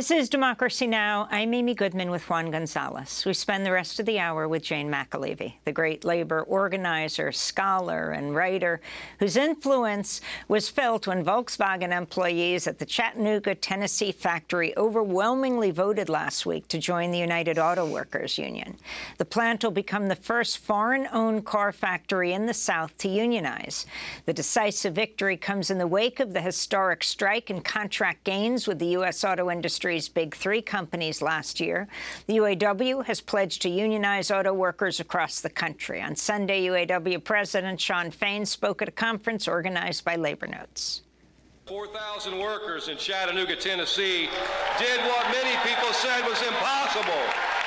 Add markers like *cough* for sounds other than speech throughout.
This is Democracy Now! I'm Amy Goodman with Juan Gonzalez. We spend the rest of the hour with Jane McAlevey, the great labor organizer, scholar, and writer whose influence was felt when Volkswagen employees at the Chattanooga, Tennessee factory overwhelmingly voted last week to join the United Auto Workers Union. The plant will become the first foreign-owned car factory in the South to unionize. The decisive victory comes in the wake of the historic strike and contract gains with the U.S. auto industry big three companies last year. The UAW has pledged to unionize auto workers across the country. On Sunday, UAW President Shawn Fain spoke at a conference organized by Labor Notes. 4,000 workers in Chattanooga, Tennessee did what many people said was impossible.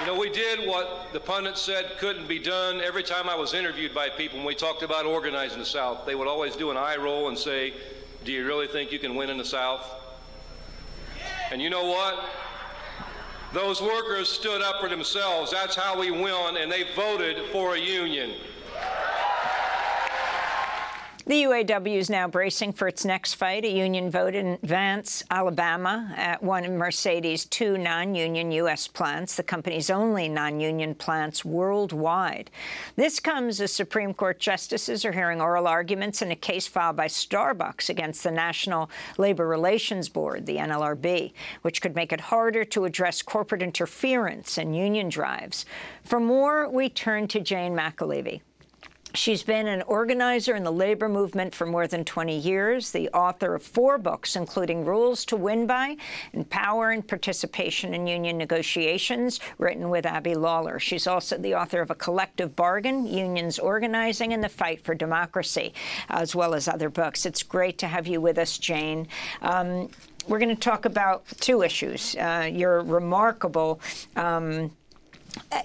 You know, we did what the pundits said couldn't be done. Every time I was interviewed by people when we talked about organizing the South, they would always do an eye roll and say, Do you really think you can win in the South? And you know what? Those workers stood up for themselves. That's how we won, and they voted for a union. The UAW is now bracing for its next fight, a union vote in Vance, Alabama, at one of Mercedes' two non-union U.S. plants, the company's only non-union plants worldwide. This comes as Supreme Court justices are hearing oral arguments in a case filed by Starbucks against the National Labor Relations Board, the NLRB, which could make it harder to address corporate interference in union drives. For more, we turn to Jane McAlevey. She's been an organizer in the labor movement for more than 20 years, the author of four books, including Rules to Win By and Power and Participation in Union Negotiations, written with Abby Lawlor. She's also the author of A Collective Bargain, Unions Organizing and the Fight for Democracy, as well as other books. It's great to have you with us, Jane. Um, we're going to talk about two issues. Uh, your remarkable um,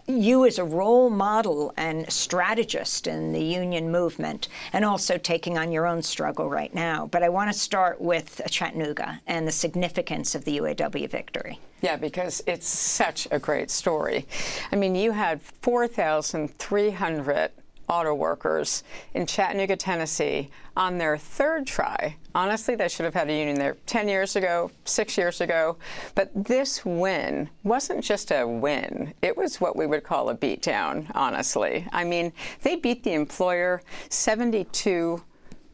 you as a role model and strategist in the union movement, and also taking on your own struggle right now. But I want to start with Chattanooga and the significance of the UAW victory. Yeah, because it's such a great story. I mean, you had 4,300 auto workers in Chattanooga, Tennessee, on their third try. Honestly, they should have had a union there 10 years ago, six years ago. But this win wasn't just a win. It was what we would call a beatdown, honestly. I mean, they beat the employer 72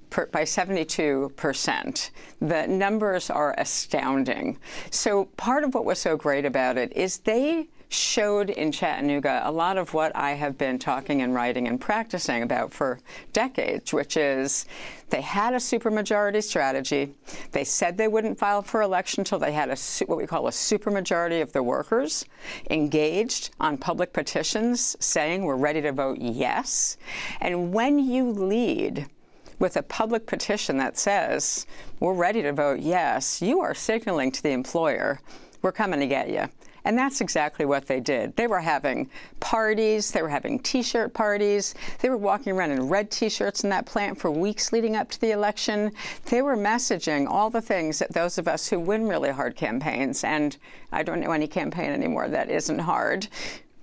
Per, by 72 percent. The numbers are astounding. So part of what was so great about it is they showed in Chattanooga a lot of what I have been talking and writing and practicing about for decades, which is they had a supermajority strategy. They said they wouldn't file for election until they had a what we call a supermajority of the workers engaged on public petitions saying we're ready to vote yes. And when you lead with a public petition that says we're ready to vote yes, you are signaling to the employer we're coming to get you. And that's exactly what they did. They were having parties, they were having T-shirt parties, they were walking around in red T-shirts in that plant for weeks leading up to the election. They were messaging all the things that those of us who win really hard campaigns, and I don't know any campaign anymore that isn't hard,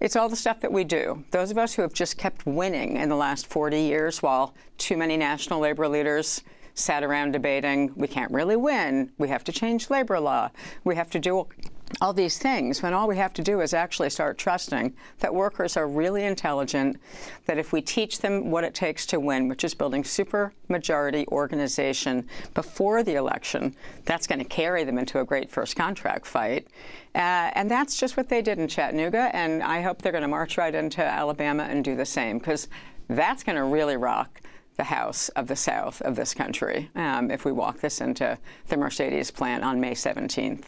it's all the stuff that we do. Those of us who have just kept winning in the last 40 years while too many national labor leaders sat around debating, we can't really win, we have to change labor law, we have to do all these things when all we have to do is actually start trusting that workers are really intelligent, that if we teach them what it takes to win, which is building super majority organization before the election, that's going to carry them into a great first contract fight. Uh, and that's just what they did in Chattanooga, and I hope they're going to march right into Alabama and do the same, because that's going to really rock the House of the South of this country um, if we walk this into the Mercedes plant on May 17th.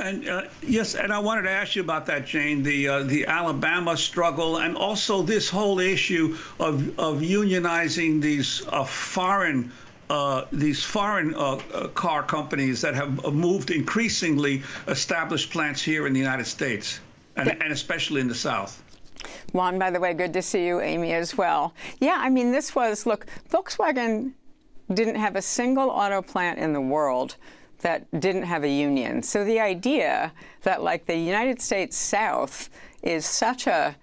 And uh, yes, and I wanted to ask you about that, Jane, the uh, the Alabama struggle, and also this whole issue of of unionizing these uh, foreign. Uh, these foreign uh, uh, car companies that have moved increasingly established plants here in the United States, and, and especially in the South. Juan, by the way, good to see you, Amy, as well. Yeah, I mean, this was, look, Volkswagen didn't have a single auto plant in the world that didn't have a union. So the idea that like the United States South is such a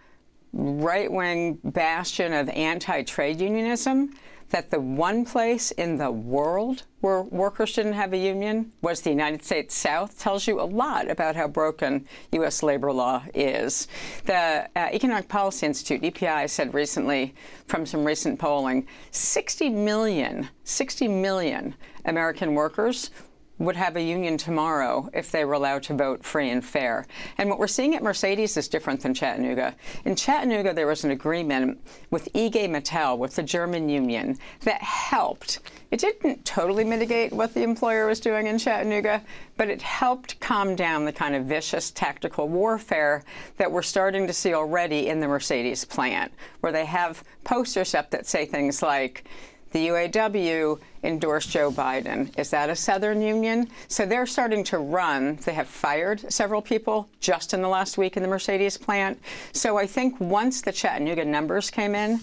right-wing bastion of anti-trade unionism, that the one place in the world where workers didn't have a union was the United States South tells you a lot about how broken U.S. labor law is. The uh, Economic Policy Institute, EPI, said recently from some recent polling 60 million, 60 million American workers would have a union tomorrow if they were allowed to vote free and fair. And what we're seeing at Mercedes is different than Chattanooga. In Chattanooga, there was an agreement with IG Metall, with the German union, that helped. It didn't totally mitigate what the employer was doing in Chattanooga, but it helped calm down the kind of vicious tactical warfare that we're starting to see already in the Mercedes plant, where they have posters up that say things like, the UAW endorsed Joe Biden. Is that a Southern union? So they're starting to run. They have fired several people just in the last week in the Mercedes plant. So I think once the Chattanooga numbers came in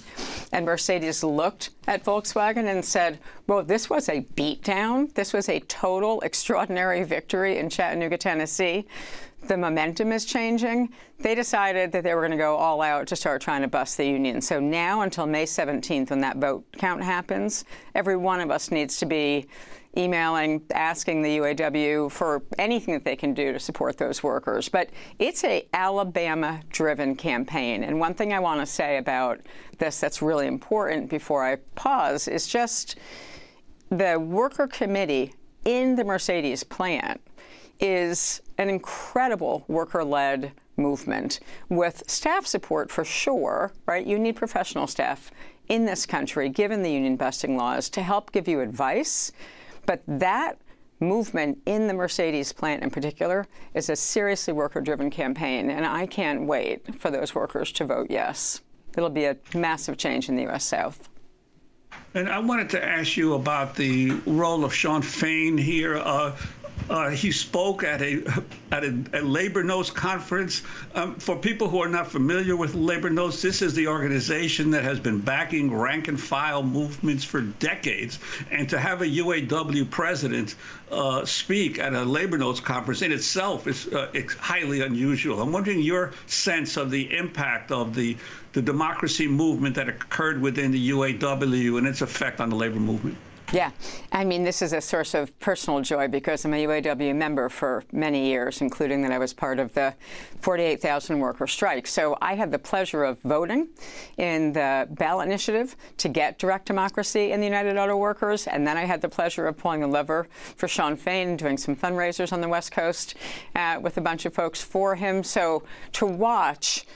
and Mercedes looked at Volkswagen and said, well, this was a beatdown. This was a total extraordinary victory in Chattanooga, Tennessee the momentum is changing, they decided that they were going to go all out to start trying to bust the union. So now until May 17th, when that vote count happens, every one of us needs to be emailing, asking the UAW for anything that they can do to support those workers. But it's a Alabama-driven campaign. And one thing I want to say about this that's really important before I pause is just the worker committee in the Mercedes plant is an incredible worker-led movement with staff support for sure, right? You need professional staff in this country, given the union busting laws, to help give you advice. But that movement in the Mercedes plant in particular is a seriously worker-driven campaign, and I can't wait for those workers to vote yes. It'll be a massive change in the U.S. South. And I wanted to ask you about the role of Shawn Fain here. Uh, uh, he spoke at a at a, a Labor Notes conference. Um, for people who are not familiar with Labor Notes, this is the organization that has been backing rank and file movements for decades. And to have a UAW president uh, speak at a Labor Notes conference in itself is uh, highly unusual. I'm wondering your sense of the impact of the the democracy movement that occurred within the UAW and its effect on the labor movement. Yeah, I mean, this is a source of personal joy because I'm a UAW member for many years, including that I was part of the 48,000 worker strike. So I had the pleasure of voting in the ballot initiative to get direct democracy in the United Auto Workers, and then I had the pleasure of pulling the lever for Shawn Fain, doing some fundraisers on the West Coast uh, with a bunch of folks for him. So to watch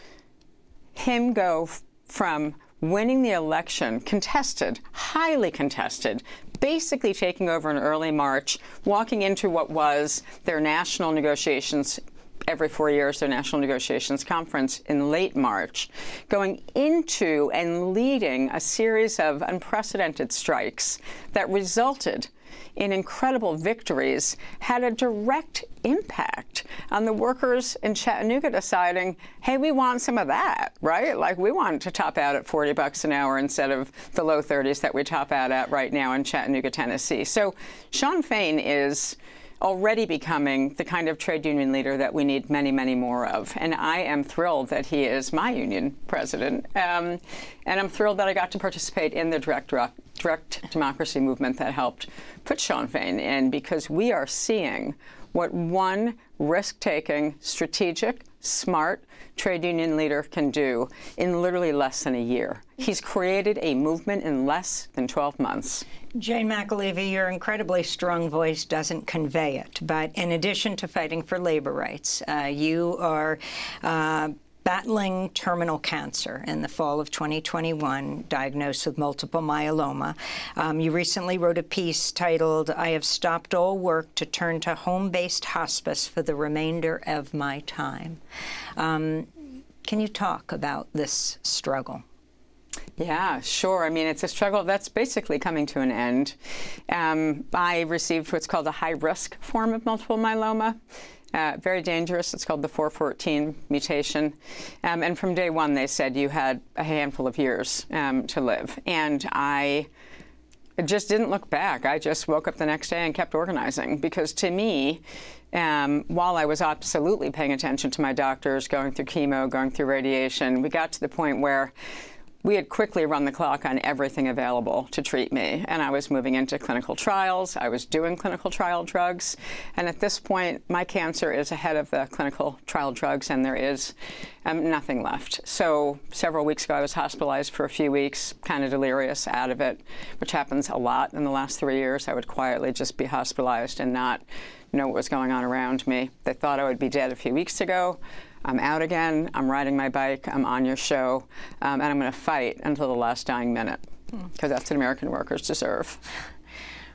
him go from winning the election, contested, highly contested, basically taking over in early March, walking into what was their national negotiations every four years, their national negotiations conference in late March, going into and leading a series of unprecedented strikes that resulted in incredible victories had a direct impact on the workers in Chattanooga deciding, hey, we want some of that, right? Like we want to top out at 40 bucks an hour instead of the low 30s that we top out at right now in Chattanooga, Tennessee. So Shawn Fain is already becoming the kind of trade union leader that we need many, many more of. And I am thrilled that he is my union president. Um, and I'm thrilled that I got to participate in the direct, direct democracy movement that helped put Shawn Fain in because we are seeing what one risk-taking, strategic, smart trade union leader can do in literally less than a year. He's created a movement in less than 12 months. Jane McAlevey, your incredibly strong voice doesn't convey it, but in addition to fighting for labor rights, uh, you are uh, battling terminal cancer in the fall of 2021, diagnosed with multiple myeloma. Um, you recently wrote a piece titled, I have stopped all work to turn to home-based hospice for the remainder of my time. Um, can you talk about this struggle? Yeah, sure. I mean, it's a struggle that's basically coming to an end. Um, I received what's called a high-risk form of multiple myeloma. Uh, very dangerous. It's called the 414 mutation. Um, and from day one, they said you had a handful of years um, to live. And I just didn't look back. I just woke up the next day and kept organizing because to me, um, while I was absolutely paying attention to my doctors, going through chemo, going through radiation, we got to the point where we had quickly run the clock on everything available to treat me. And I was moving into clinical trials. I was doing clinical trial drugs. And at this point, my cancer is ahead of the clinical trial drugs, and there is um, nothing left. So several weeks ago, I was hospitalized for a few weeks, kind of delirious out of it, which happens a lot in the last three years. I would quietly just be hospitalized and not know what was going on around me. They thought I would be dead a few weeks ago. I'm out again. I'm riding my bike. I'm on your show. Um, and I'm going to fight until the last dying minute because that's what American workers deserve.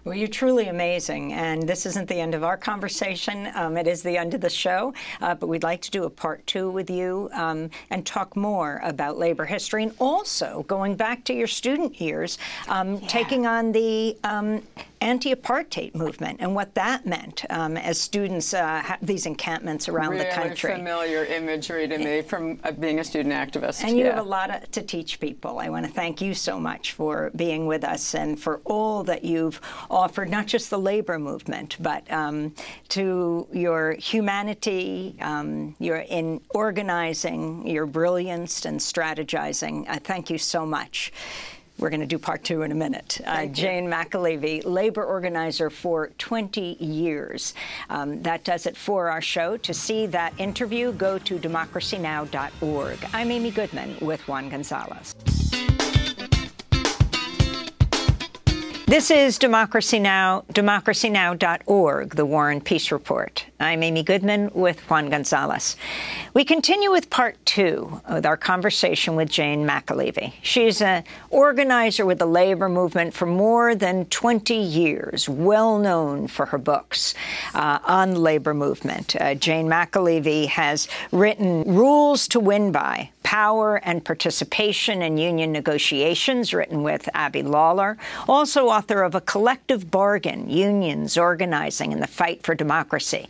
Well, you're truly amazing. And this isn't the end of our conversation. Um, it is the end of the show. Uh, but we'd like to do a part two with you um, and talk more about labor history and also going back to your student years, um, yeah. taking on the um, anti-apartheid movement and what that meant um, as students uh, have these encampments around really the country. familiar imagery to me from uh, being a student activist. And you yeah. have a lot of, to teach people. I want to thank you so much for being with us and for all that you've offered, not just the labor movement, but um, to your humanity, um, your in organizing, your brilliance and strategizing. I thank you so much. We're going to do part two in a minute. Uh, Jane McAlevey, labor organizer for 20 years. Um, that does it for our show. To see that interview, go to democracynow.org. I'm Amy Goodman with Juan Gonzalez. This is Democracy Now!, democracynow.org, the War and Peace Report. I'm Amy Goodman with Juan Gonzalez. We continue with part two of our conversation with Jane McAlevey. She's an organizer with the labor movement for more than 20 years, well known for her books uh, on the labor movement. Uh, Jane McAlevey has written Rules to Win By, Power and Participation in Union Negotiations, written with Abby Lawlor, also author of A Collective Bargain, Unions Organizing in the Fight for Democracy.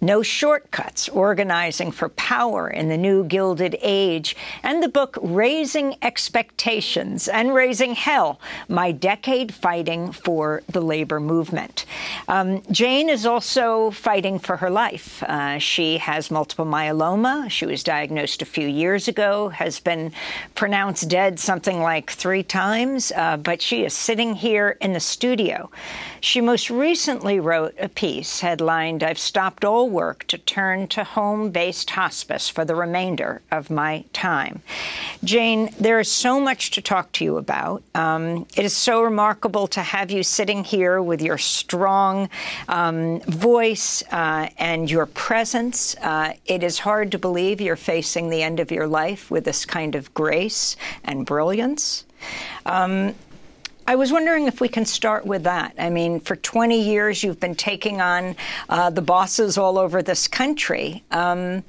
No Shortcuts, Organizing for Power in the New Gilded Age, and the book Raising Expectations and Raising Hell, My Decade Fighting for the Labor Movement. Um, Jane is also fighting for her life. Uh, she has multiple myeloma. She was diagnosed a few years ago, has been pronounced dead something like three times, uh, but she is sitting here in the studio. She most recently wrote a piece headlined, I've Stopped All work to turn to home based hospice for the remainder of my time. Jane, there is so much to talk to you about. Um, it is so remarkable to have you sitting here with your strong um, voice uh, and your presence. Uh, it is hard to believe you're facing the end of your life with this kind of grace and brilliance. Um, I was wondering if we can start with that. I mean, for 20 years, you've been taking on uh, the bosses all over this country. Um,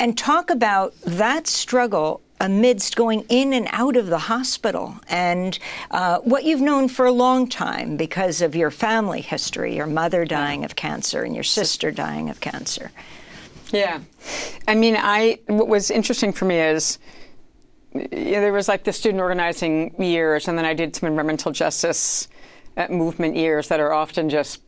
and talk about that struggle amidst going in and out of the hospital and uh, what you've known for a long time because of your family history, your mother dying of cancer and your sister dying of cancer. Yeah. I mean, I what was interesting for me is there was like the student organizing years, and then I did some environmental justice uh, movement years that are often just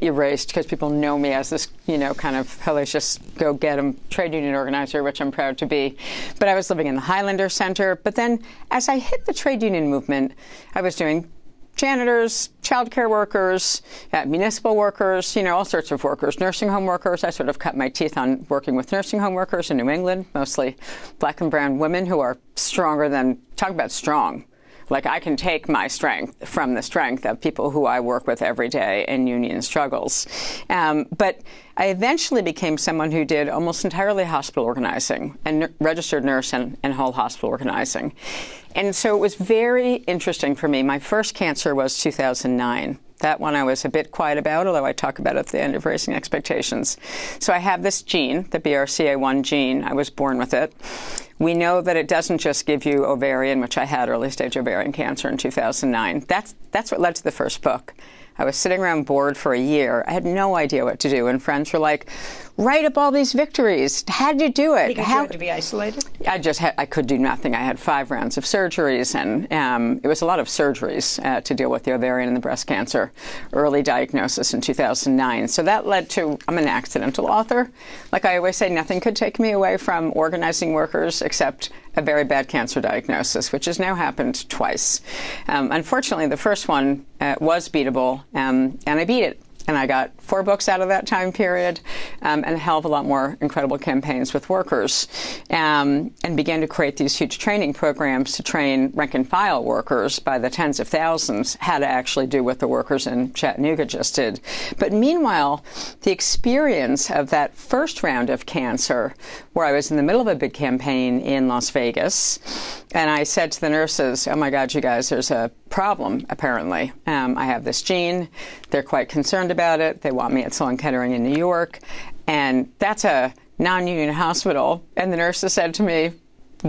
erased because people know me as this, you know, kind of hellacious go get 'em trade union organizer, which I'm proud to be. But I was living in the Highlander Center. But then as I hit the trade union movement, I was doing janitors, childcare workers, uh, municipal workers, you know, all sorts of workers, nursing home workers. I sort of cut my teeth on working with nursing home workers in New England, mostly black and brown women who are stronger than, talk about strong. Like I can take my strength from the strength of people who I work with every day in union struggles. Um, but I eventually became someone who did almost entirely hospital organizing and registered nurse and, and whole hospital organizing. And so it was very interesting for me. My first cancer was 2009. That one I was a bit quiet about, although I talk about it at the end of Raising Expectations. So I have this gene, the BRCA1 gene. I was born with it. We know that it doesn't just give you ovarian, which I had early stage ovarian cancer in 2009. That's, that's what led to the first book. I was sitting around bored for a year. I had no idea what to do. And friends were like, write up all these victories. How did you do it? Because How you had to be isolated? I just had, I could do nothing. I had five rounds of surgeries, and um, it was a lot of surgeries uh, to deal with the ovarian and the breast cancer. Early diagnosis in 2009. So that led to I'm an accidental author. Like I always say, nothing could take me away from organizing workers except a very bad cancer diagnosis, which has now happened twice. Um, unfortunately, the first one uh, was beatable, um, and I beat it and I got four books out of that time period um, and a hell of a lot more incredible campaigns with workers um, and began to create these huge training programs to train rank and file workers by the tens of thousands how to actually do what the workers in Chattanooga just did. But meanwhile, the experience of that first round of cancer, where I was in the middle of a big campaign in Las Vegas, and I said to the nurses, Oh my God, you guys, there's a problem, apparently. Um, I have this gene. They're quite concerned about it. They want me at Sloan Kettering in New York. And that's a non union hospital. And the nurses said to me,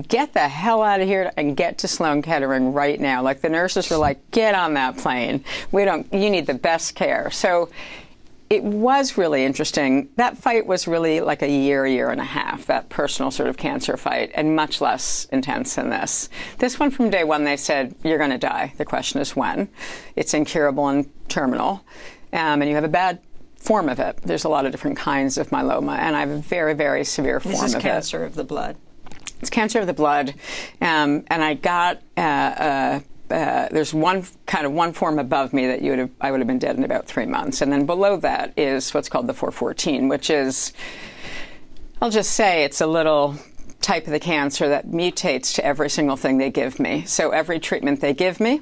Get the hell out of here and get to Sloan Kettering right now. Like the nurses were like, Get on that plane. We don't, you need the best care. So it was really interesting. That fight was really like a year, year and a half, that personal sort of cancer fight, and much less intense than this. This one from day one, they said, You're going to die. The question is when. It's incurable and terminal, um, and you have a bad form of it. There's a lot of different kinds of myeloma, and I have a very, very severe form this is of cancer it. of the blood. It's cancer of the blood, um, and I got. Uh, uh, uh, there's one kind of one form above me that you would have, I would have been dead in about three months, and then below that is what's called the 414, which is, I'll just say, it's a little type of the cancer that mutates to every single thing they give me. So every treatment they give me,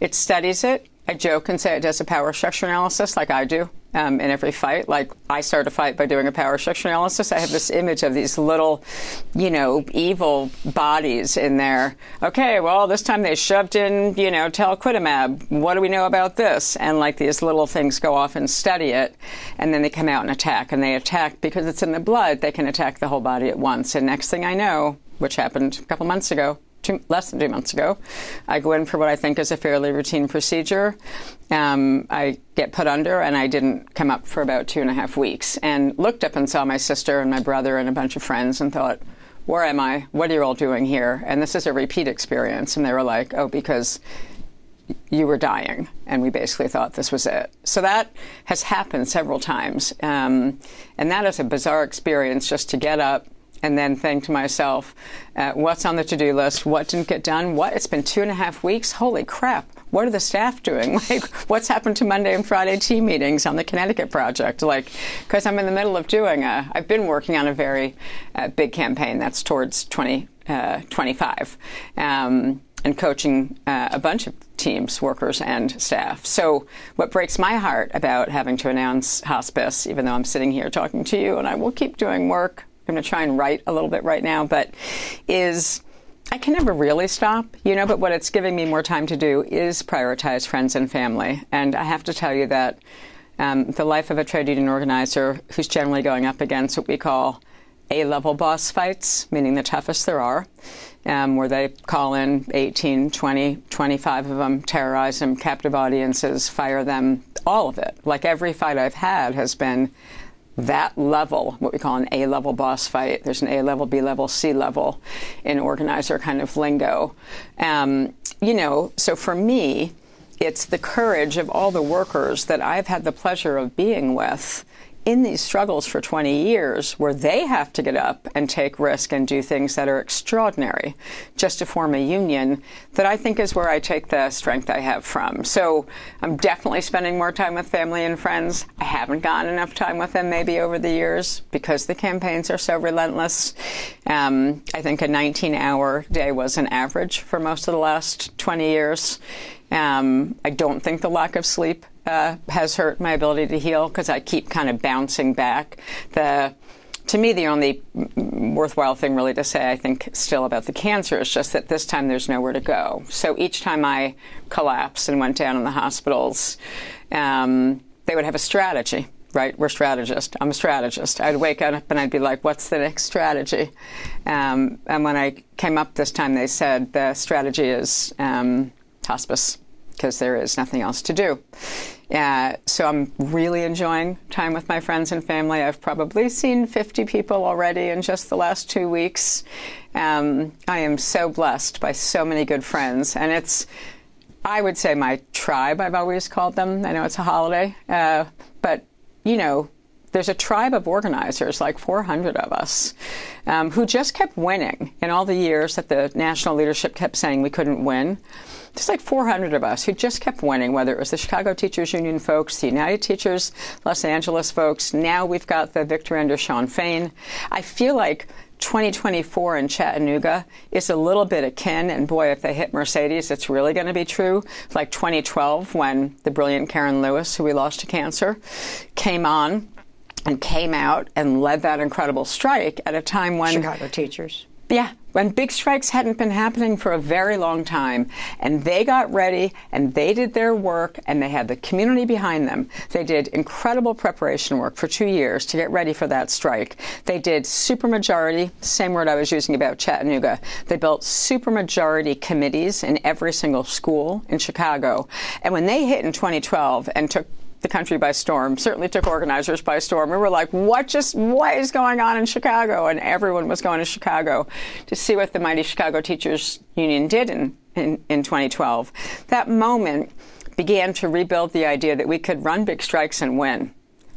it studies it. I joke and say it does a power structure analysis, like I do um, in every fight. Like I start a fight by doing a power structure analysis. I have this image of these little, you know, evil bodies in there. Okay, well, this time they shoved in, you know, talquetamab. What do we know about this? And like these little things go off and study it, and then they come out and attack. And they attack because it's in the blood. They can attack the whole body at once. And next thing I know, which happened a couple months ago, two, less than two months ago. I go in for what I think is a fairly routine procedure. Um, I get put under, and I didn't come up for about two and a half weeks. And looked up and saw my sister and my brother and a bunch of friends, and thought, "Where am I? What are you all doing here?" And this is a repeat experience. And they were like, "Oh, because." You were dying, and we basically thought this was it. So that has happened several times, um, and that is a bizarre experience just to get up, and then think to myself, uh, what's on the to-do list? What didn't get done? What? It's been two and a half weeks. Holy crap! What are the staff doing? *laughs* Like, what's happened to Monday and Friday team meetings on the Connecticut project? Like, because I'm in the middle of doing a, I've been working on a very uh, big campaign that's towards 2025. 20, um, and coaching uh, a bunch of teams, workers, and staff. So, what breaks my heart about having to announce hospice, even though I'm sitting here talking to you, and I will keep doing work I'm going to try and write a little bit right now, but is I can never really stop, you know, but what it's giving me more time to do is prioritize friends and family. And I have to tell you that um, the life of a trade union organizer who's generally going up against what we call A level boss fights, meaning the toughest there are, um, where they call in 18, 20, 25 of them, terrorize them, captive audiences, fire them, all of it. Like every fight I've had has been that level, what we call an A level boss fight. There's an A level, B level, C level in organizer kind of lingo. Um, you know, so for me, it's the courage of all the workers that I've had the pleasure of being with in these struggles for 20 years where they have to get up and take risk and do things that are extraordinary just to form a union that I think is where I take the strength I have from. So I'm definitely spending more time with family and friends. I haven't gotten enough time with them maybe over the years because the campaigns are so relentless. Um, I think a 19 hour day was an average for most of the last 20 years. Um, I don't think the lack of sleep uh, has hurt my ability to heal because I keep kind of bouncing back. The to me, the only worthwhile thing really to say, I think, still about the cancer is just that this time there's nowhere to go. So each time I collapsed and went down in the hospitals, um, they would have a strategy right? We're strategists. I'm a strategist. I'd wake up and I'd be like, what's the next strategy? Um, and when I came up this time, they said the strategy is um, hospice because there is nothing else to do. Uh, so I'm really enjoying time with my friends and family. I've probably seen 50 people already in just the last two weeks. Um, I am so blessed by so many good friends, and it's, I would say, my tribe. I've always called them. I know it's a holiday, uh, but you know, there's a tribe of organizers, like 400 of us, um, who just kept winning in all the years that the national leadership kept saying we couldn't win. There's like 400 of us who just kept winning, whether it was the Chicago Teachers Union folks, the United Teachers Los Angeles folks. Now we've got the Victor under Shawn Fain. I feel like 2024 in Chattanooga is a little bit akin, and boy, if they hit Mercedes, it's really going to be true. Like 2012, when the brilliant Karen Lewis, who we lost to cancer, came on and came out and led that incredible strike at a time when Chicago teachers. Yeah, when big strikes hadn't been happening for a very long time. And they got ready and they did their work and they had the community behind them. They did incredible preparation work for two years to get ready for that strike. They did supermajority, same word I was using about Chattanooga. They built supermajority committees in every single school in Chicago. And when they hit in 2012 and took the country by storm, certainly took organizers by storm. We were like, what just, what is going on in Chicago? And everyone was going to Chicago to see what the mighty Chicago Teachers Union did in, in, in 2012. That moment began to rebuild the idea that we could run big strikes and win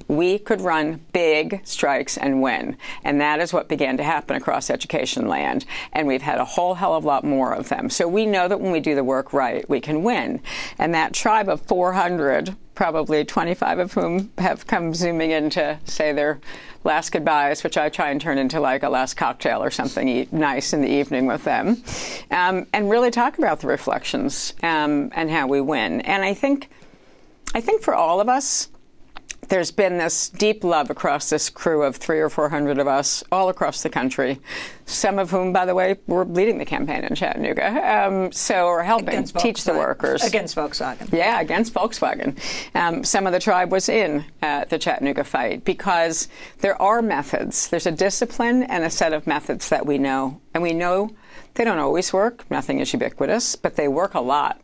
we could run big strikes and win. And that is what began to happen across education land. And we've had a whole hell of a lot more of them. So we know that when we do the work right, we can win. And that tribe of 400, probably 25 of whom have come zooming in to say their last goodbyes, which I try and turn into like a last cocktail or something nice in the evening with them, um, and really talk about the reflections um, and how we win. And I think, I think for all of us, there's been this deep love across this crew of three or four hundred of us all across the country, some of whom, by the way, were leading the campaign in Chattanooga, um, so or helping teach the workers against Volkswagen. Yeah, against Volkswagen. Um, some of the tribe was in uh, the Chattanooga fight because there are methods. There's a discipline and a set of methods that we know, and we know they don't always work. Nothing is ubiquitous, but they work a lot.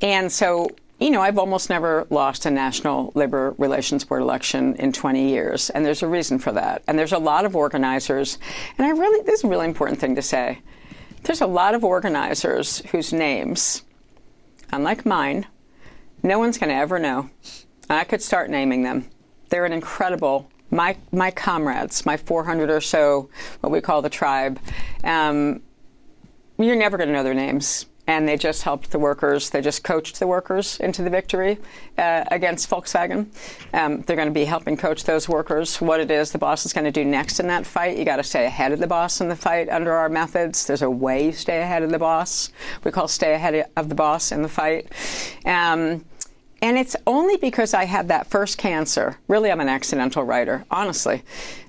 And so you know, I've almost never lost a National Labor Relations Board election in 20 years, and there's a reason for that. And there's a lot of organizers, and I really, this is a really important thing to say. There's a lot of organizers whose names, unlike mine, no one's going to ever know. I could start naming them. They're an incredible, my, my comrades, my 400 or so, what we call the tribe. Um, you're never going to know their names and they just helped the workers. They just coached the workers into the victory uh, against Volkswagen. Um, they're going to be helping coach those workers what it is the boss is going to do next in that fight. You got to stay ahead of the boss in the fight under our methods. There's a way you stay ahead of the boss. We call stay ahead of the boss in the fight. Um, and it's only because I had that first cancer. Really, I'm an accidental writer, honestly.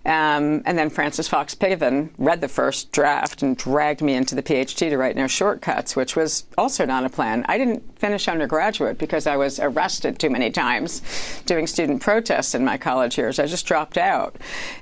Um, and then Frances Fox Piven read the first draft and dragged me into the PhD to write No Shortcuts, which was also not a plan. I didn't finish undergraduate because I was arrested too many times doing student protests in my college years. I just dropped out.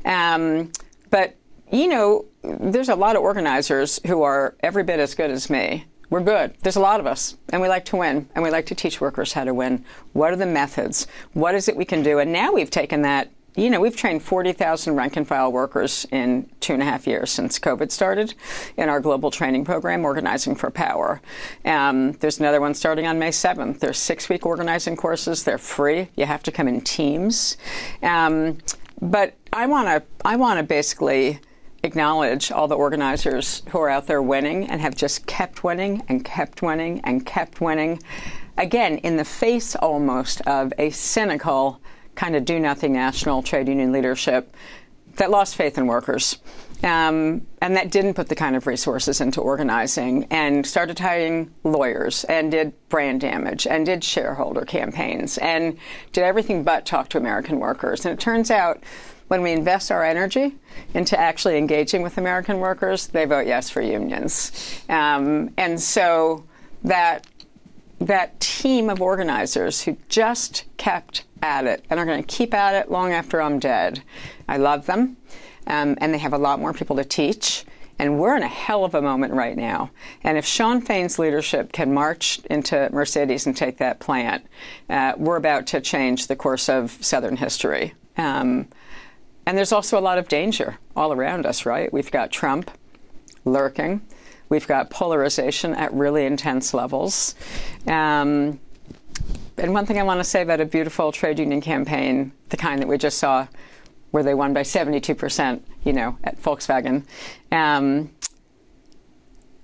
Um, but, you know, there's a lot of organizers who are every bit as good as me we're good. There's a lot of us, and we like to win, and we like to teach workers how to win. What are the methods? What is it we can do? And now we've taken that. You know, we've trained 40,000 rank and file workers in two and a half years since COVID started in our global training program, Organizing for Power. Um, there's another one starting on May 7th. There's six week organizing courses. They're free. You have to come in teams. Um, but I want to I want to basically acknowledge all the organizers who are out there winning and have just kept winning and kept winning and kept winning. Again, in the face almost of a cynical kind of do nothing national trade union leadership that lost faith in workers. Um, and that didn't put the kind of resources into organizing and started hiring lawyers and did brand damage and did shareholder campaigns and did everything but talk to American workers. And it turns out when we invest our energy into actually engaging with American workers, they vote yes for unions. Um, and so that that team of organizers who just kept at it and are going to keep at it long after I'm dead. I love them, um, and they have a lot more people to teach. And we're in a hell of a moment right now. And if Shawn Fain's leadership can march into Mercedes and take that plant, uh, we're about to change the course of Southern history. Um, and there's also a lot of danger all around us, right? We've got Trump lurking. We've got polarization at really intense levels. Um, and one thing I want to say about a beautiful trade union campaign, the kind that we just saw where they won by 72%, you know, at Volkswagen, um,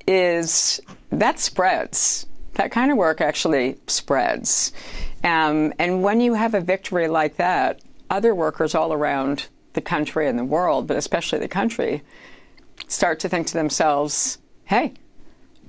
is that spreads. That kind of work actually spreads. Um, and when you have a victory like that, other workers all around the country and the world, but especially the country, start to think to themselves, hey,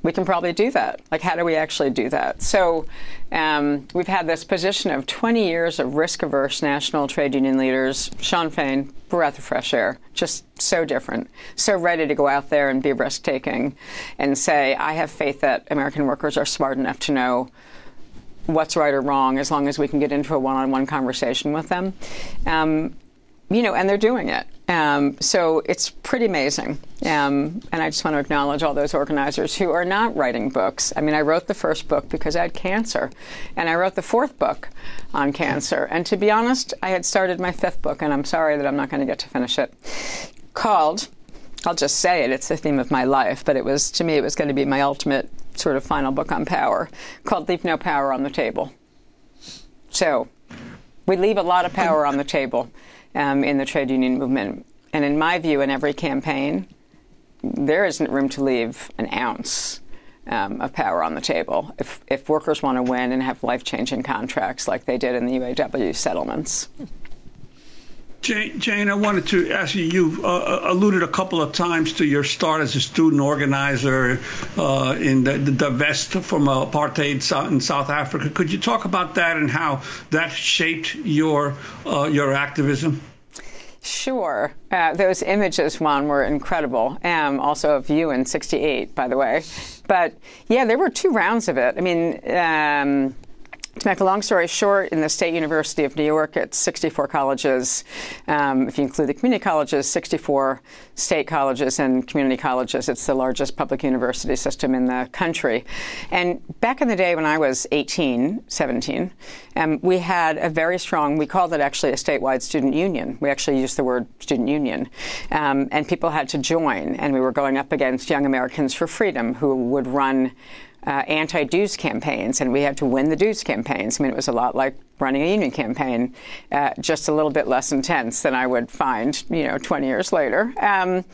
we can probably do that. Like, how do we actually do that? So, um, we've had this position of 20 years of risk averse national trade union leaders. Shawn Fain, breath of fresh air, just so different, so ready to go out there and be risk taking and say, I have faith that American workers are smart enough to know what's right or wrong as long as we can get into a one on one conversation with them. Um, you know, and they're doing it. Um, so it's pretty amazing. Um, and I just want to acknowledge all those organizers who are not writing books. I mean, I wrote the first book because I had cancer, and I wrote the fourth book on cancer. And to be honest, I had started my fifth book, and I'm sorry that I'm not going to get to finish it. Called, I'll just say it, it's the theme of my life, but it was, to me, it was going to be my ultimate sort of final book on power, called Leave No Power on the Table. So we leave a lot of power on the table um, in the trade union movement. And in my view, in every campaign, there isn't room to leave an ounce um, of power on the table if, if workers want to win and have life changing contracts like they did in the UAW settlements. Jane, Jane, I wanted to ask you. You've uh, uh, alluded a couple of times to your start as a student organizer uh, in the, the divest from apartheid in South Africa. Could you talk about that and how that shaped your uh, your activism? Sure. Uh, those images, Juan, were incredible. Um, also of you in 68, by the way. But yeah, there were two rounds of it. I mean, um, to make a long story short, in the State University of New York, it's 64 colleges. Um, if you include the community colleges, 64 state colleges and community colleges. It's the largest public university system in the country. And back in the day when I was 18, 17, um, we had a very strong, we called it actually a statewide student union. We actually used the word student union. Um, and people had to join. And we were going up against Young Americans for Freedom, who would run uh, anti-dues campaigns, and we had to win the dues campaigns. I mean, it was a lot like running a union campaign, uh, just a little bit less intense than I would find, you know, 20 years later. Um,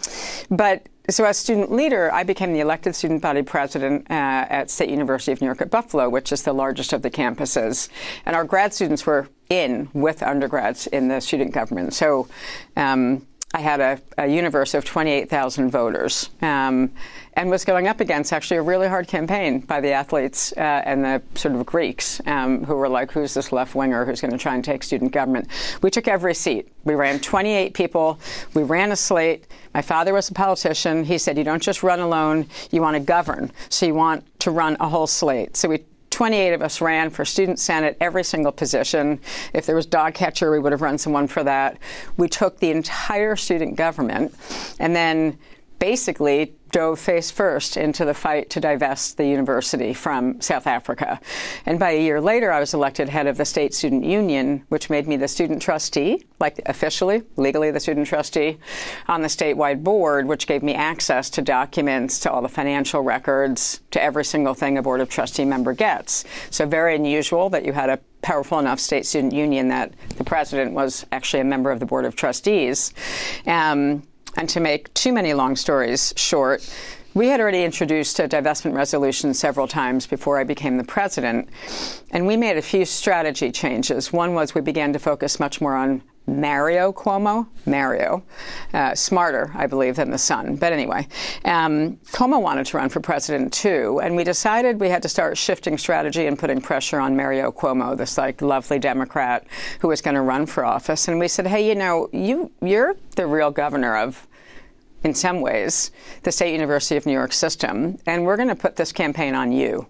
but so as student leader, I became the elected student body president uh, at State University of New York at Buffalo, which is the largest of the campuses. And our grad students were in with undergrads in the student government. So um, I had a, a, universe of 28,000 voters um, and was going up against actually a really hard campaign by the athletes uh, and the sort of Greeks um, who were like, who's this left winger who's going to try and take student government? We took every seat. We ran 28 people. We ran a slate. My father was a politician. He said, you don't just run alone, you want to govern. So you want to run a whole slate. So we 28 of us ran for student senate, every single position. If there was dog catcher, we would have run someone for that. We took the entire student government and then basically dove face first into the fight to divest the university from South Africa. And by a year later, I was elected head of the state student union, which made me the student trustee, like officially, legally the student trustee, on the statewide board, which gave me access to documents, to all the financial records, to every single thing a board of trustee member gets. So very unusual that you had a powerful enough state student union that the president was actually a member of the board of trustees. Um, and to make too many long stories short, we had already introduced a divestment resolution several times before I became the president, and we made a few strategy changes. One was we began to focus much more on Mario Cuomo, Mario, uh, smarter, I believe, than the son. But anyway, um, Cuomo wanted to run for president too, and we decided we had to start shifting strategy and putting pressure on Mario Cuomo, this like lovely Democrat who was going to run for office. And we said, hey, you know, you you're the real governor of in some ways, the State University of New York system, and we're going to put this campaign on you.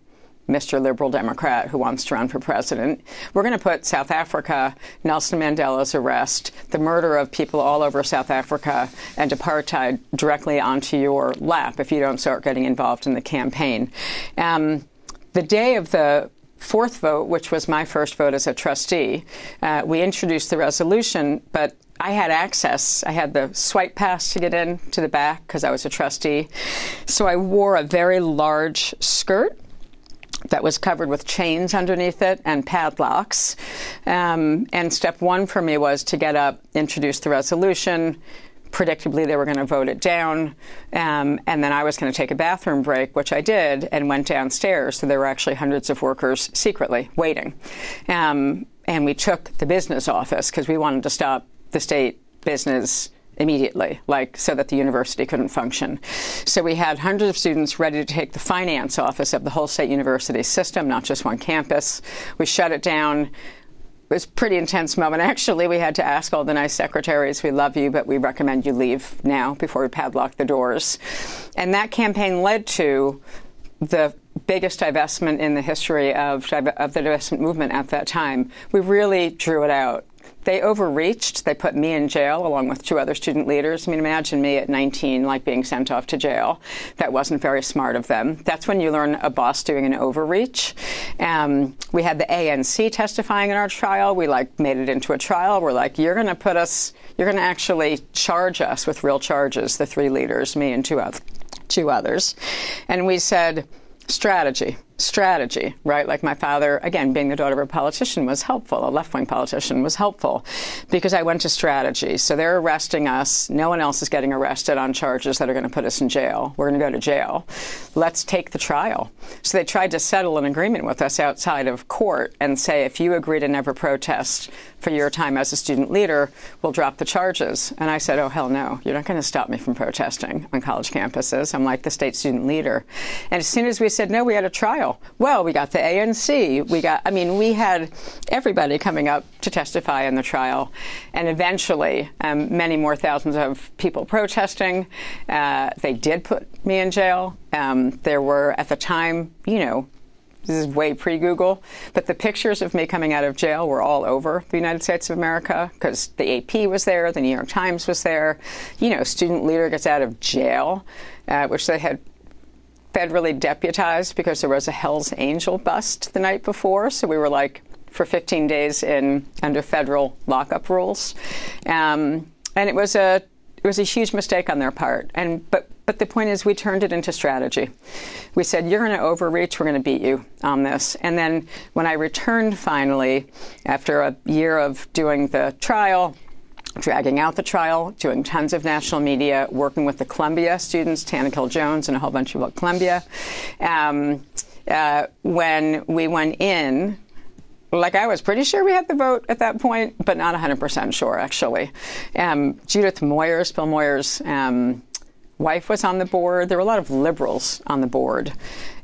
Mr. Liberal Democrat who wants to run for president. We're going to put South Africa, Nelson Mandela's arrest, the murder of people all over South Africa, and apartheid directly onto your lap if you don't start getting involved in the campaign. Um, the day of the fourth vote, which was my first vote as a trustee, uh, we introduced the resolution, but I had access. I had the swipe pass to get in to the back because I was a trustee. So I wore a very large skirt that was covered with chains underneath it and padlocks. Um, and step one for me was to get up, introduce the resolution. Predictably, they were going to vote it down. Um, and then I was going to take a bathroom break, which I did, and went downstairs. So there were actually hundreds of workers secretly waiting. Um, and we took the business office because we wanted to stop the state business immediately, like so that the university couldn't function. So we had hundreds of students ready to take the finance office of the whole state university system, not just one campus. We shut it down. It was a pretty intense moment. *laughs* Actually, we had to ask all the nice secretaries, we love you, but we recommend you leave now before we padlock the doors. And that campaign led to the biggest divestment in the history of, of the divestment movement at that time. We really drew it out they overreached. They put me in jail along with two other student leaders. I mean, imagine me at 19, like being sent off to jail. That wasn't very smart of them. That's when you learn a boss doing an overreach. Um, we had the ANC testifying in our trial. We like made it into a trial. We're like, you're going to put us, you're going to actually charge us with real charges. The three leaders, me and two, other, two others, and we said strategy strategy, right? Like my father, again, being the daughter of a politician was helpful, a left wing politician was helpful because I went to strategy. So they're arresting us. No one else is getting arrested on charges that are going to put us in jail. We're going to go to jail. Let's take the trial. So they tried to settle an agreement with us outside of court and say, if you agree to never protest for your time as a student leader, we'll drop the charges. And I said, oh, hell no. You're not going to stop me from protesting on college campuses. I'm like the state student leader. And as soon as we said no, we had a trial. Well, we got the ANC. We got, I mean, we had everybody coming up to testify in the trial. And eventually, um, many more thousands of people protesting. Uh, they did put me in jail. Um, there were, at the time, you know, this is way pre Google, but the pictures of me coming out of jail were all over the United States of America because the AP was there, the New York Times was there. You know, student leader gets out of jail, uh, which they had federally deputized because there was a Hell's Angel bust the night before. So we were like for 15 days in under federal lockup rules, um, and it was a it was a huge mistake on their part. And but but the point is, we turned it into strategy. We said, "You're going to overreach. We're going to beat you on this." And then when I returned finally, after a year of doing the trial, dragging out the trial, doing tons of national media, working with the Columbia students, Tanakill Jones, and a whole bunch of about Columbia. Um, uh, when we went in, like I was pretty sure we had the vote at that point, but not 100% sure, actually. Um, Judith Moyers, Bill Moyers' um, wife, was on the board. There were a lot of liberals on the board.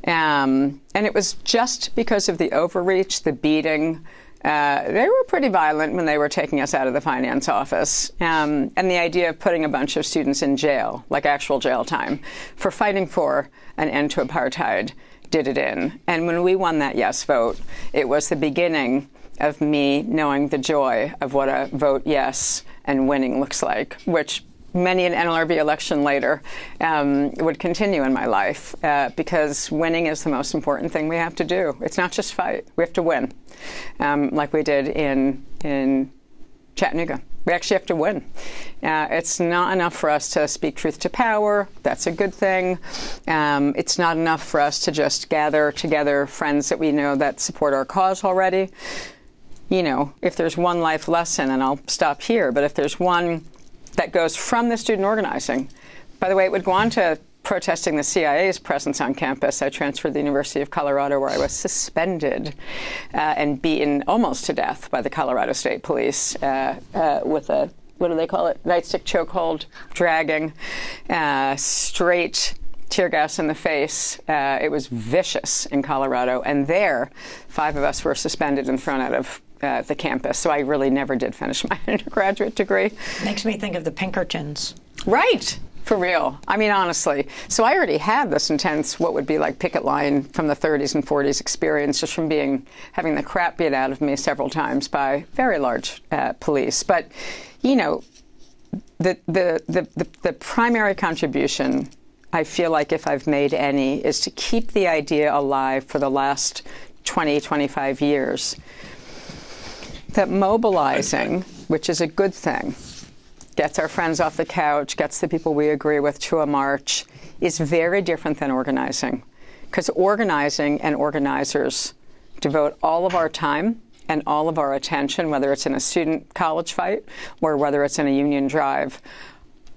Um, and it was just because of the overreach, the beating, uh, they were pretty violent when they were taking us out of the finance office. Um, and the idea of putting a bunch of students in jail, like actual jail time, for fighting for an end to apartheid did it in. And when we won that yes vote, it was the beginning of me knowing the joy of what a vote yes and winning looks like, which many an NLRB election later um, would continue in my life uh, because winning is the most important thing we have to do. It's not just fight; we have to win, um, like we did in in Chattanooga. We actually have to win. Uh, it's not enough for us to speak truth to power. That's a good thing. Um, it's not enough for us to just gather together friends that we know that support our cause already. You know, if there's one life lesson, and I'll stop here, but if there's one that goes from the student organizing. By the way, it would go on to protesting the CIA's presence on campus. I transferred to the University of Colorado, where I was suspended uh, and beaten almost to death by the Colorado State Police uh, uh, with a what do they call it? Nightstick chokehold, dragging, uh, straight tear gas in the face. Uh, it was vicious in Colorado, and there, five of us were suspended and thrown out of uh, the campus. So I really never did finish *laughs* my undergraduate degree. Makes me think of the Pinkertons. Right. For real. I mean, honestly. So I already had this intense, what would be like picket line from the 30s and 40s experience, just from being having the crap beat out of me several times by very large uh, police. But, you know, the, the, the, the, the primary contribution I feel like if I've made any is to keep the idea alive for the last 20, 25 years that mobilizing, which is a good thing, gets our friends off the couch, gets the people we agree with to a march, is very different than organizing. because organizing and organizers devote all of our time and all of our attention, whether it's in a student college fight or whether it's in a union drive.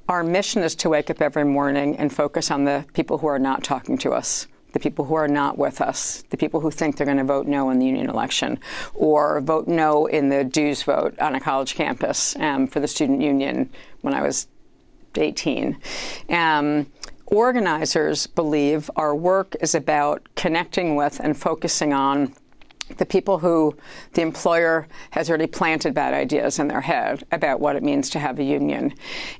Our mission is to wake up every morning and focus on the people who are not talking to us the people who are not with us, the people who think they're going to vote no in the union election, or vote no in the dues vote on a college campus um, for the student union when I was 18. Um, organizers believe our work is about connecting with and focusing on the people who the employer has already planted bad ideas in their head about what it means to have a union.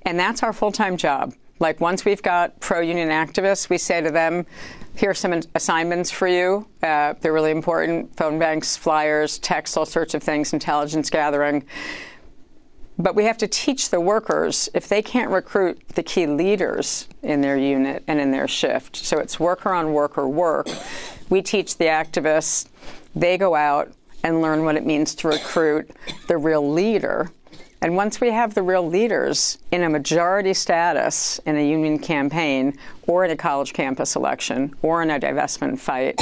And that's our full time job. Like once we've got pro union activists, we say to them, here are some assignments for you. Uh, they're really important phone banks, flyers, texts, all sorts of things, intelligence gathering. But we have to teach the workers if they can't recruit the key leaders in their unit and in their shift. So it's worker on worker work. We teach the activists, they go out and learn what it means to recruit the real leader. And once we have the real leaders in a majority status in a union campaign or in a college campus election or in a divestment fight,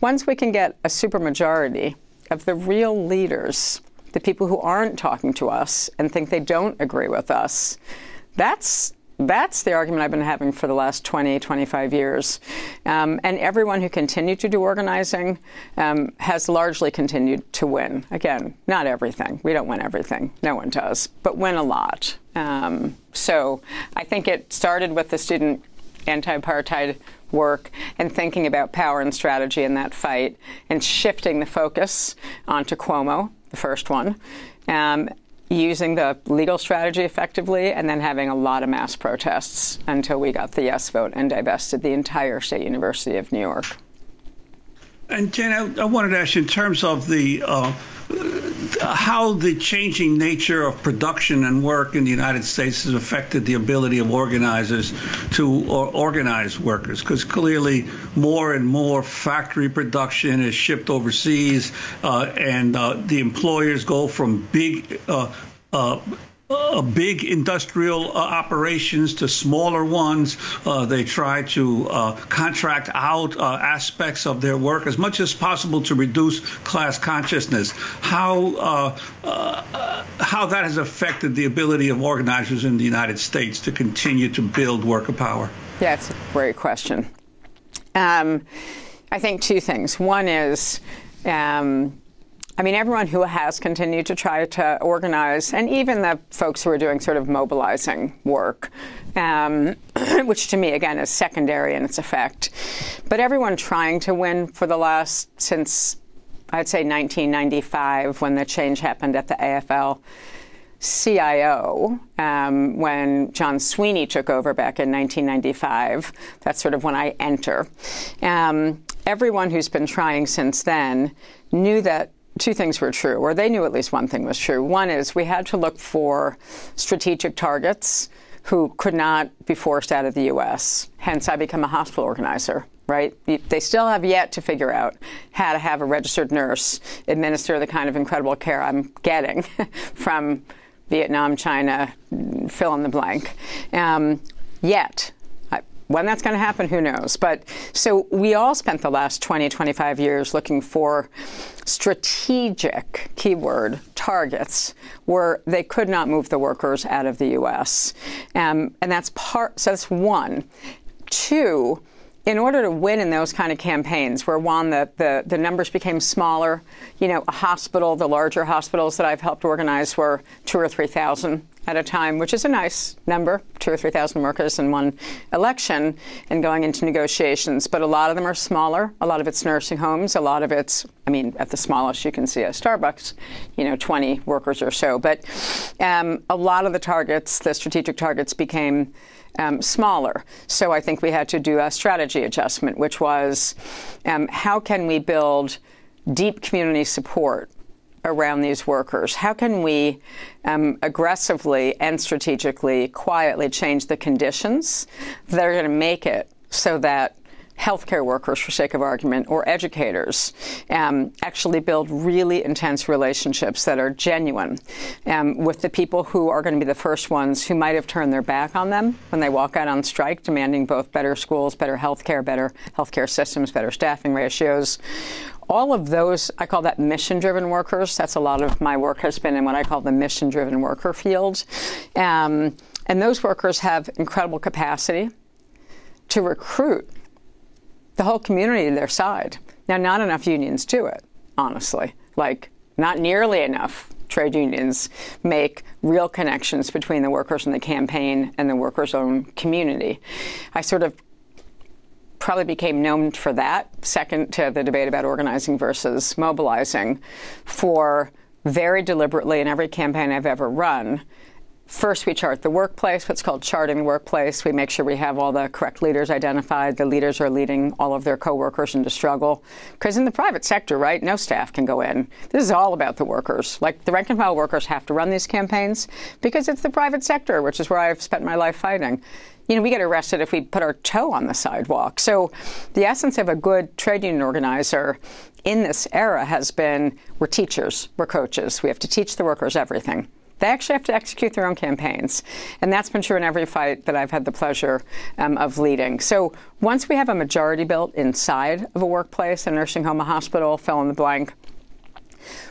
once we can get a supermajority of the real leaders the people who aren't talking to us and think they don't agree with us. That's that's the argument I've been having for the last 20, 25 years. Um, and everyone who continued to do organizing um, has largely continued to win. Again, not everything. We don't win everything. No one does, but win a lot. Um, so I think it started with the student anti apartheid work and thinking about power and strategy in that fight and shifting the focus onto Cuomo the first one, um, using the legal strategy effectively, and then having a lot of mass protests until we got the yes vote and divested the entire State University of New York. And Jane, I, I wanted to ask you in terms of the uh, how the changing nature of production and work in the United States has affected the ability of organizers to organize workers, because clearly more and more factory production is shipped overseas, uh, and uh, the employers go from big uh, uh big industrial uh, operations to smaller ones. Uh, they try to uh, contract out uh, aspects of their work as much as possible to reduce class consciousness. How uh, how that has affected the ability of organizers in the United States to continue to build worker power? Yeah, it's a great question. Um, I think two things. One is. Um, I mean, everyone who has continued to try to organize, and even the folks who are doing sort of mobilizing work, um, *clears throat* which to me, again, is secondary in its effect. But everyone trying to win for the last, since I'd say 1995, when the change happened at the AFL. CIO um, when John Sweeney took over back in 1995. That's sort of when I enter. Um, everyone who's been trying since then knew that two things were true, or they knew at least one thing was true. One is we had to look for strategic targets who could not be forced out of the U.S. Hence, I become a hospital organizer. Right? They still have yet to figure out how to have a registered nurse administer the kind of incredible care I'm getting *laughs* from Vietnam, China, fill in the blank. Um, yet, when that's going to happen, who knows? But so we all spent the last 20, 25 years looking for strategic keyword targets where they could not move the workers out of the U.S. Um, and that's part, so that's one. Two, in order to win in those kind of campaigns, where one, the, the, the, numbers became smaller, you know, a hospital, the larger hospitals that I've helped organize were two or 3,000 at a time, which is a nice number, two or 3,000 workers in one election and going into negotiations. But a lot of them are smaller. A lot of it's nursing homes. A lot of it's, I mean, at the smallest you can see a Starbucks, you know, 20 workers or so. But um, a lot of the targets, the strategic targets, became um, smaller. So I think we had to do a strategy adjustment, which was um, how can we build deep community support around these workers? How can we um, aggressively and strategically, quietly change the conditions that are going to make it so that healthcare workers, for sake of argument, or educators, um, actually build really intense relationships that are genuine um, with the people who are going to be the first ones who might have turned their back on them when they walk out on strike, demanding both better schools, better healthcare, better healthcare systems, better staffing ratios all of those, I call that mission driven workers. That's a lot of my work has been in what I call the mission driven worker field. Um, and those workers have incredible capacity to recruit the whole community to their side. Now, not enough unions do it, honestly. Like, not nearly enough trade unions make real connections between the workers in the campaign and the workers' own community. I sort of probably became known for that, second to the debate about organizing versus mobilizing, for very deliberately in every campaign I've ever run, First, we chart the workplace, what's called charting the workplace. We make sure we have all the correct leaders identified. The leaders are leading all of their coworkers into struggle. Because in the private sector, right, no staff can go in. This is all about the workers. Like the rank and file workers have to run these campaigns because it's the private sector, which is where I've spent my life fighting. You know, we get arrested if we put our toe on the sidewalk. So the essence of a good trade union organizer in this era has been we're teachers, we're coaches. We have to teach the workers everything. They actually have to execute their own campaigns. And that's been true in every fight that I've had the pleasure um, of leading. So once we have a majority built inside of a workplace, a nursing home, a hospital, fill in the blank,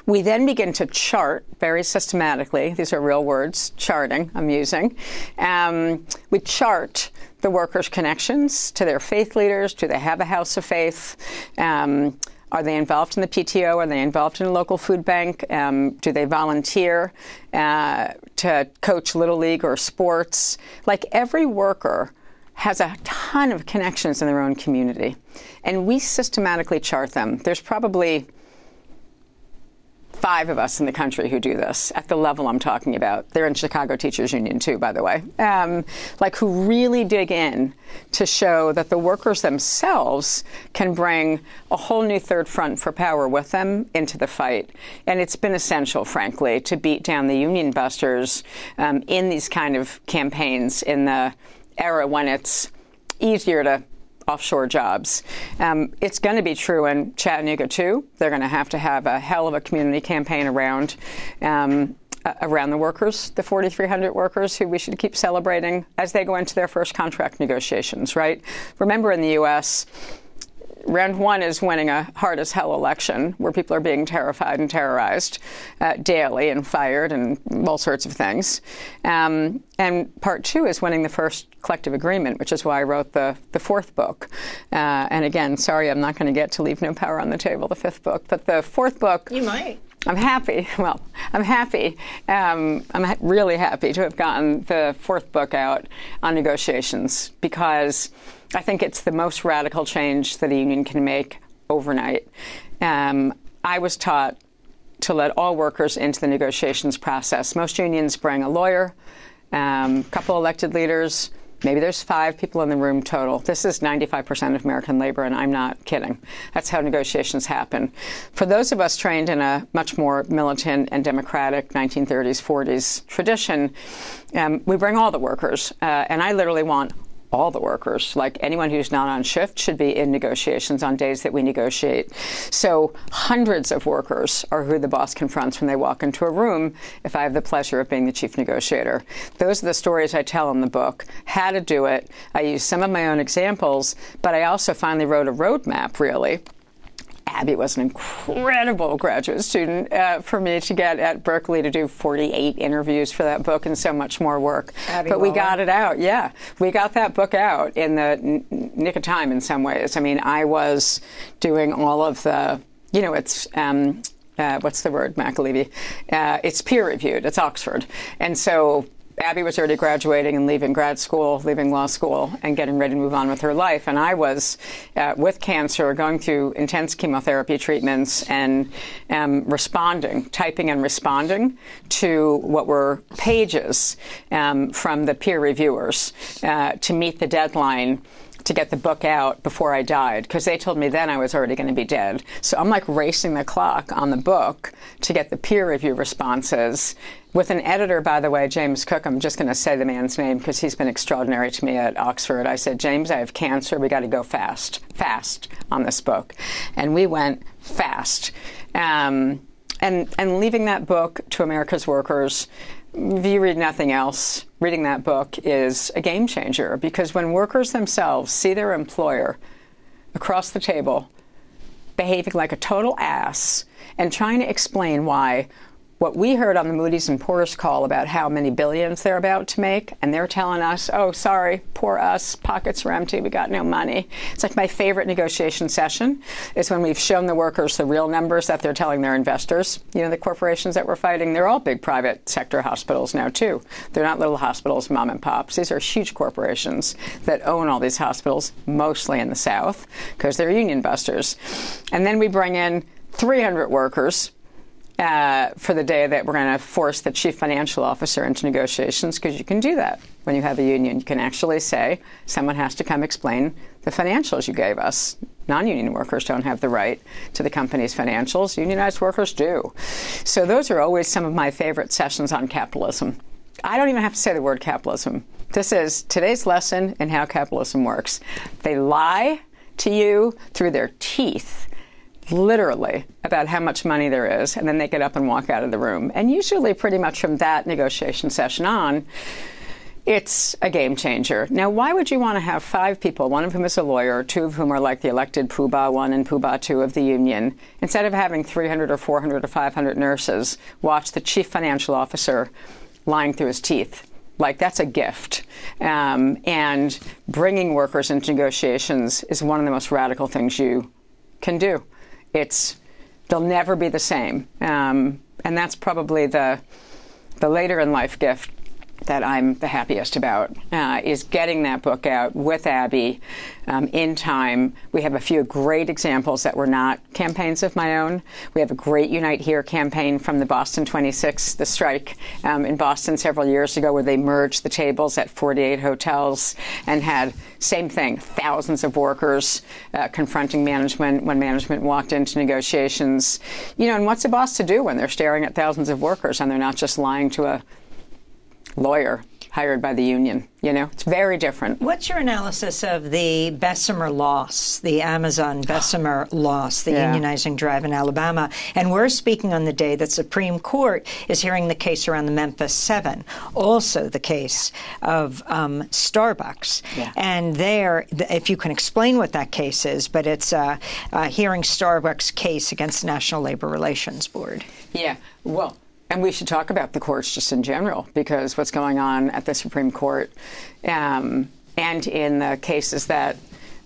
we then begin to chart very systematically. These are real words, charting, I'm using. Um, we chart the workers' connections to their faith leaders. Do they have a house of faith? Um, are they involved in the PTO? Are they involved in a local food bank? Um, do they volunteer uh, to coach Little League or sports? Like every worker has a ton of connections in their own community, and we systematically chart them. There's probably five of us in the country who do this at the level I'm talking about. They're in Chicago Teachers Union too, by the way. Um, like who really dig in to show that the workers themselves can bring a whole new third front for power with them into the fight. And it's been essential, frankly, to beat down the union busters um, in these kind of campaigns in the era when it's easier to offshore jobs. Um, it's going to be true in Chattanooga, too. They're going to have to have a hell of a community campaign around. Um, around the workers, the 4,300 workers who we should keep celebrating as they go into their first contract negotiations, right? Remember in the U.S., round one is winning a hard as hell election where people are being terrified and terrorized uh, daily and fired and all sorts of things. Um, and part two is winning the first collective agreement, which is why I wrote the, the fourth book. Uh, and again, sorry, I'm not going to get to Leave No Power on the Table, the fifth book. But the fourth book. You might. I'm happy. *laughs* Well, I'm happy. Um, I'm ha- really happy to have gotten the fourth book out on negotiations because I think it's the most radical change that a union can make overnight. Um, I was taught to let all workers into the negotiations process. Most unions bring a lawyer, a um, couple elected leaders, Maybe there's five people in the room total. This is 95% of American labor, and I'm not kidding. That's how negotiations happen. For those of us trained in a much more militant and democratic 1930s, 40s tradition, um, we bring all the workers. Uh, and I literally want all the workers. Like anyone who's not on shift should be in negotiations on days that we negotiate. So hundreds of workers are who the boss confronts when they walk into a room if I have the pleasure of being the chief negotiator. Those are the stories I tell in the book, how to do it. I use some of my own examples, but I also finally wrote a roadmap, really, Abby was an incredible graduate student uh, for me to get at Berkeley to do 48 interviews for that book and so much more work. Abby but Waller. we got it out, yeah. We got that book out in the n- nick of time in some ways. I mean, I was doing all of the, you know, it's. Um, uh, what's the word, McAlevey? Uh, it's peer reviewed. It's Oxford, and so Abby was already graduating and leaving grad school, leaving law school, and getting ready to move on with her life. And I was uh, with cancer, going through intense chemotherapy treatments and um, responding, typing and responding to what were pages um, from the peer reviewers uh, to meet the deadline to get the book out before I died because they told me then I was already going to be dead. So I'm like racing the clock on the book to get the peer review responses with an editor, by the way, James Cook. I'm just going to say the man's name because he's been extraordinary to me at Oxford. I said, James, I have cancer. We got to go fast, fast on this book. And we went fast. Um, and, and leaving that book to America's workers if you read nothing else, reading that book is a game changer because when workers themselves see their employer across the table behaving like a total ass and trying to explain why what we heard on the Moody's and Poor's call about how many billions they're about to make, and they're telling us, oh, sorry, poor us, pockets are empty, we got no money. It's like my favorite negotiation session is when we've shown the workers the real numbers that they're telling their investors. You know, the corporations that we're fighting, they're all big private sector hospitals now, too. They're not little hospitals, mom and pops. These are huge corporations that own all these hospitals, mostly in the South, because they're union busters. And then we bring in 300 workers uh, for the day that we're going to force the chief financial officer into negotiations because you can do that when you have a union. You can actually say someone has to come explain the financials you gave us. Non union workers don't have the right to the company's financials, unionized workers do. So, those are always some of my favorite sessions on capitalism. I don't even have to say the word capitalism. This is today's lesson in how capitalism works. They lie to you through their teeth literally about how much money there is, and then they get up and walk out of the room. And usually, pretty much from that negotiation session on, it's a game changer. Now, why would you want to have five people, one of whom is a lawyer, two of whom are like the elected Poobah 1 and Poobah 2 of the union, instead of having 300 or 400 or 500 nurses watch the chief financial officer lying through his teeth? Like, that's a gift. Um, and bringing workers into negotiations is one of the most radical things you can do it's they'll never be the same. Um, and that's probably the the later in life gift that I'm the happiest about uh, is getting that book out with Abby um, in time. We have a few great examples that were not campaigns of my own. We have a great Unite Here campaign from the Boston 26, the strike um, in Boston several years ago, where they merged the tables at 48 hotels and had same thing, thousands of workers uh, confronting management when management walked into negotiations. You know, and what's a boss to do when they're staring at thousands of workers and they're not just lying to a lawyer hired by the union. You know, it's very different. What's your analysis of the Bessemer loss, the Amazon Bessemer *sighs* loss, the yeah. unionizing drive in Alabama? And we're speaking on the day that Supreme Court is hearing the case around the Memphis Seven, also the case of um, Starbucks. Yeah. And there, if you can explain what that case is, but it's uh, uh, hearing Starbucks' case against the National Labor Relations Board. Yeah. Well and we should talk about the courts just in general, because what's going on at the Supreme Court um, and in the cases that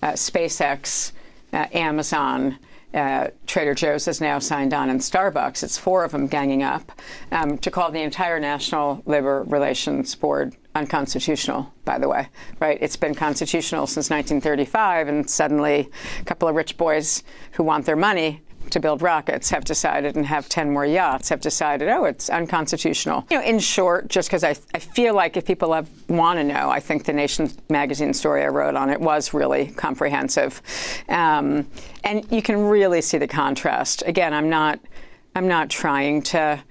uh, SpaceX, uh, Amazon, uh, Trader Joe's has now signed on, and Starbucks, it's four of them ganging up um, to call the entire National Labor Relations Board unconstitutional, by the way, right? It's been constitutional since 1935, and suddenly a couple of rich boys who want their money to build rockets have decided and have 10 more yachts have decided, oh, it's unconstitutional. You know, in short, just because I, I feel like if people want to know, I think the Nation magazine story I wrote on it was really comprehensive. Um, and you can really see the contrast. Again, I'm not, I'm not trying to,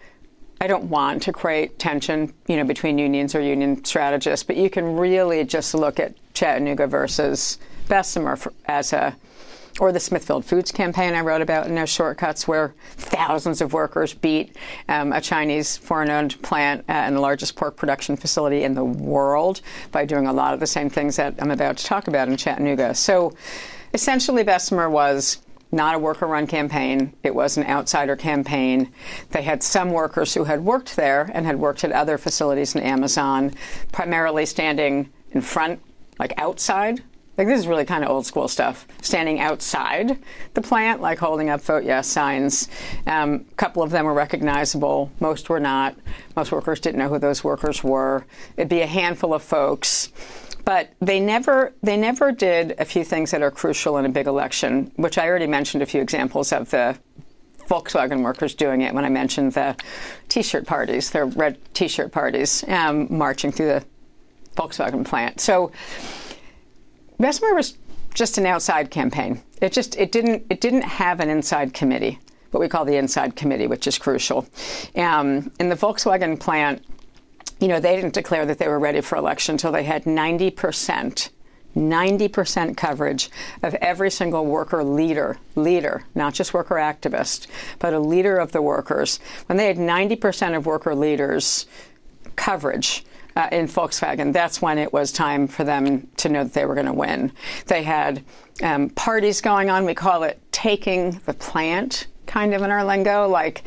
I don't want to create tension, you know, between unions or union strategists, but you can really just look at Chattanooga versus Bessemer for, as a or the Smithfield Foods campaign I wrote about in No Shortcuts, where thousands of workers beat um, a Chinese foreign-owned plant uh, and the largest pork production facility in the world by doing a lot of the same things that I'm about to talk about in Chattanooga. So essentially, Bessemer was not a worker run campaign. It was an outsider campaign. They had some workers who had worked there and had worked at other facilities in Amazon, primarily standing in front, like outside like this is really kind of old school stuff. Standing outside the plant, like holding up vote yes signs. A um, couple of them were recognizable. Most were not. Most workers didn't know who those workers were. It'd be a handful of folks. But they never they never did a few things that are crucial in a big election, which I already mentioned a few examples of the Volkswagen workers doing it when I mentioned the T-shirt parties, their red T-shirt parties, um, marching through the Volkswagen plant. So Bessemer was just an outside campaign. It just it didn't it didn't have an inside committee, what we call the inside committee, which is crucial. Um, in the Volkswagen plant, you know, they didn't declare that they were ready for election until they had 90 percent 90% coverage of every single worker leader, leader, not just worker activist, but a leader of the workers. When they had 90% of worker leaders coverage, uh, in Volkswagen, that's when it was time for them to know that they were going to win. They had um, parties going on. We call it taking the plant, kind of in our lingo, like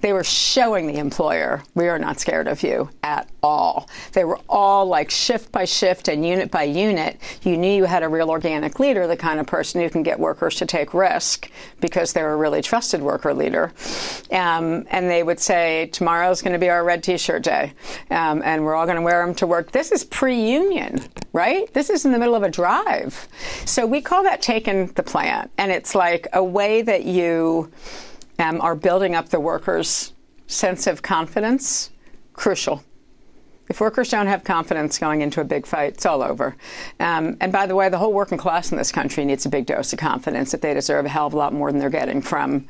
they were showing the employer, we are not scared of you at all. They were all like shift by shift and unit by unit. You knew you had a real organic leader, the kind of person who can get workers to take risk because they're a really trusted worker leader. Um, and they would say, tomorrow's going to be our red t-shirt day. Um, and we're all going to wear them to work. This is pre-union, right? This is in the middle of a drive. So we call that taking the plant. And it's like a way that you um, are building up the workers' sense of confidence, crucial. If workers don't have confidence going into a big fight, it's all over. Um, and by the way, the whole working class in this country needs a big dose of confidence that they deserve a hell of a lot more than they're getting from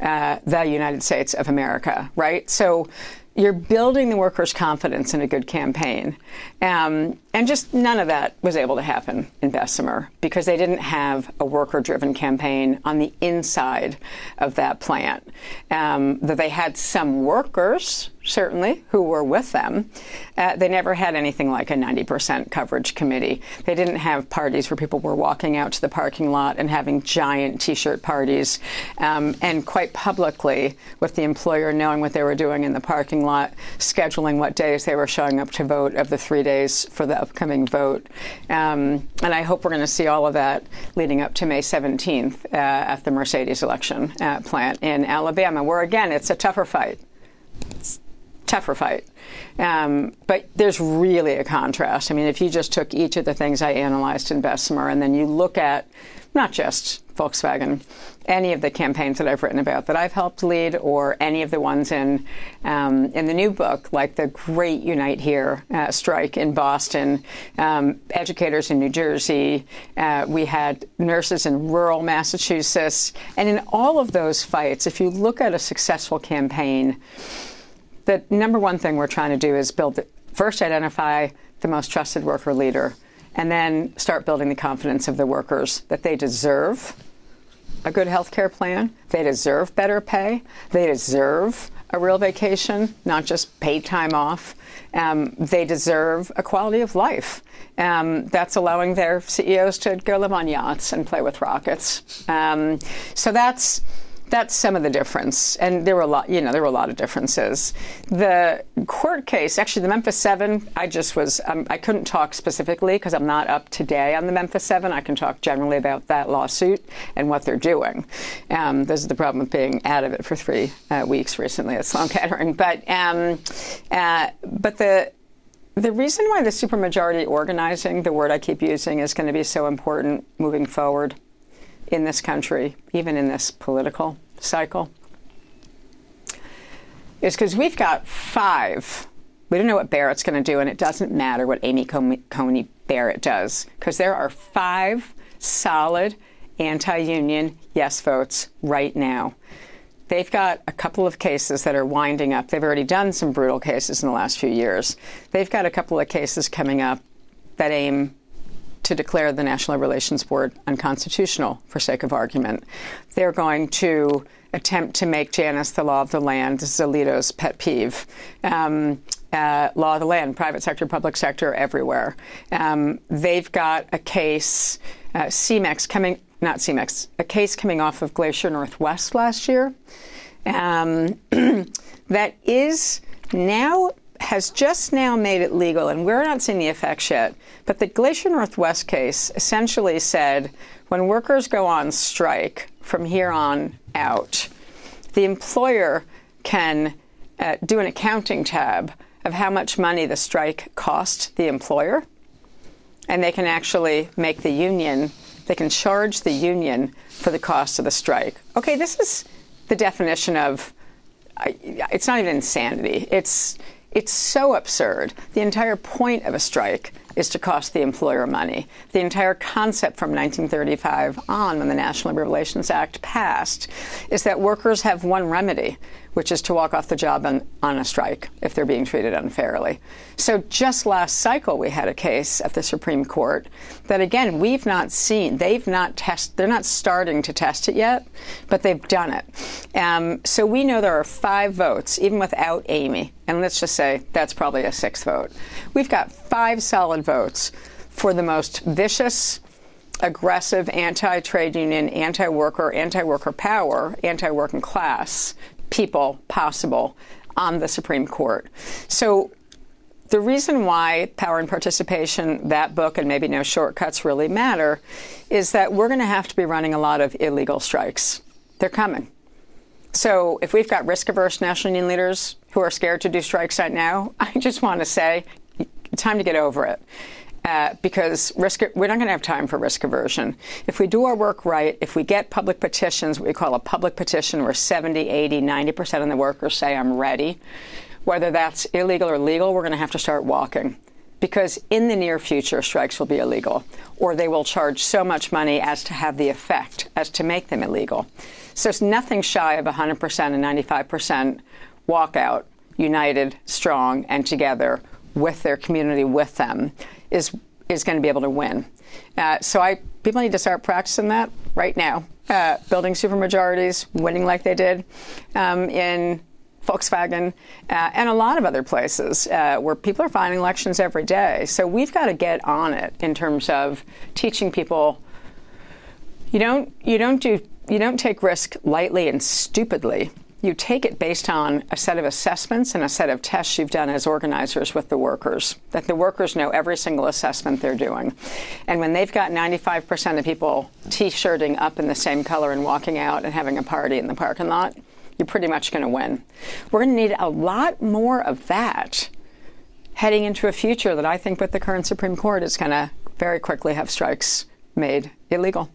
uh, the United States of America, right? So you're building the workers' confidence in a good campaign. Um, and just none of that was able to happen in Bessemer because they didn't have a worker driven campaign on the inside of that plant. Um, they had some workers, certainly, who were with them. Uh, they never had anything like a 90% coverage committee. They didn't have parties where people were walking out to the parking lot and having giant t shirt parties um, and quite publicly, with the employer knowing what they were doing in the parking lot, scheduling what days they were showing up to vote of the three days for the upcoming vote. Um, and I hope we're going to see all of that leading up to May 17th uh, at the Mercedes election uh, plant in Alabama, where again, it's a tougher fight. It's tougher fight. Um, but there's really a contrast. I mean, if you just took each of the things I analyzed in Bessemer and then you look at not just Volkswagen, any of the campaigns that I've written about that I've helped lead, or any of the ones in um, in the new book, like the Great Unite Here uh, strike in Boston, um, educators in New Jersey, uh, we had nurses in rural Massachusetts, and in all of those fights, if you look at a successful campaign, the number one thing we're trying to do is build first identify the most trusted worker leader and then start building the confidence of the workers that they deserve a good health care plan. They deserve better pay. They deserve a real vacation, not just paid time off. Um, they deserve a quality of life. Um, that's allowing their CEOs to go live on yachts and play with rockets. Um, so that's that's some of the difference. And there were a lot, you know, there were a lot of differences. The court case, actually, the Memphis Seven, I just was, um, I couldn't talk specifically because I'm not up today on the Memphis Seven. I can talk generally about that lawsuit and what they're doing. Um, this is the problem with being out of it for three uh, weeks recently at Sloan Kettering. But, um, uh, but the, the reason why the supermajority organizing, the word I keep using, is going to be so important moving forward in this country, even in this political cycle, is because we've got five. We don't know what Barrett's going to do, and it doesn't matter what Amy Coney Barrett does, because there are five solid anti union yes votes right now. They've got a couple of cases that are winding up. They've already done some brutal cases in the last few years. They've got a couple of cases coming up that aim to declare the National Relations Board unconstitutional for sake of argument. They're going to attempt to make Janus the law of the land. This is Alito's pet peeve. Um, uh, law of the land, private sector, public sector, everywhere. Um, they've got a case, uh, CEMEX coming, not CEMEX, a case coming off of Glacier Northwest last year um, *clears throat* that is now has just now made it legal, and we're not seeing the effects yet, but the Glacier Northwest case essentially said when workers go on strike from here on out, the employer can uh, do an accounting tab of how much money the strike cost the employer, and they can actually make the union, they can charge the union for the cost of the strike. Okay, this is the definition of it's not even insanity. It's it's so absurd. The entire point of a strike is to cost the employer money. The entire concept from 1935 on, when the National Labor Relations Act passed, is that workers have one remedy, which is to walk off the job on, on, a strike if they're being treated unfairly. So just last cycle, we had a case at the Supreme Court that, again, we've not seen. They've not test. They're not starting to test it yet, but they've done it. Um, so we know there are five votes, even without Amy, and let's just say that's probably a sixth vote. We've got five solid votes for the most vicious aggressive anti-trade union, anti-worker, anti-worker power, anti-working class people possible on the Supreme Court. So the reason why Power and Participation, that book, and maybe no shortcuts really matter, is that we're going to have to be running a lot of illegal strikes. They're coming. So if we've got risk averse national union leaders who are scared to do strikes right now, *laughs* I just want to say, time to get over it uh, because risk, we're not going to have time for risk aversion. If we do our work right, if we get public petitions, what we call a public petition, where 70, 80, 90% of the workers say, I'm ready, whether that's illegal or legal, we're going to have to start walking. Because in the near future, strikes will be illegal, or they will charge so much money as to have the effect as to make them illegal. So it's nothing shy of 100% and 95% walkout, united, strong, and together with their community with them is is going to be able to win. Uh, so I people need to start practicing that right now, uh, building supermajorities, winning like they did um, in Volkswagen, uh, and a lot of other places uh, where people are finding elections every day. So we've got to get on it in terms of teaching people. You don't you don't do you don't take risk lightly and stupidly you take it based on a set of assessments and a set of tests you've done as organizers with the workers, that the workers know every single assessment they're doing. And when they've got 95% of people t shirting up in the same color and walking out and having a party in the parking lot, you're pretty much going to win. We're going to need a lot more of that heading into a future that I think with the current Supreme Court is going to very quickly have strikes made illegal.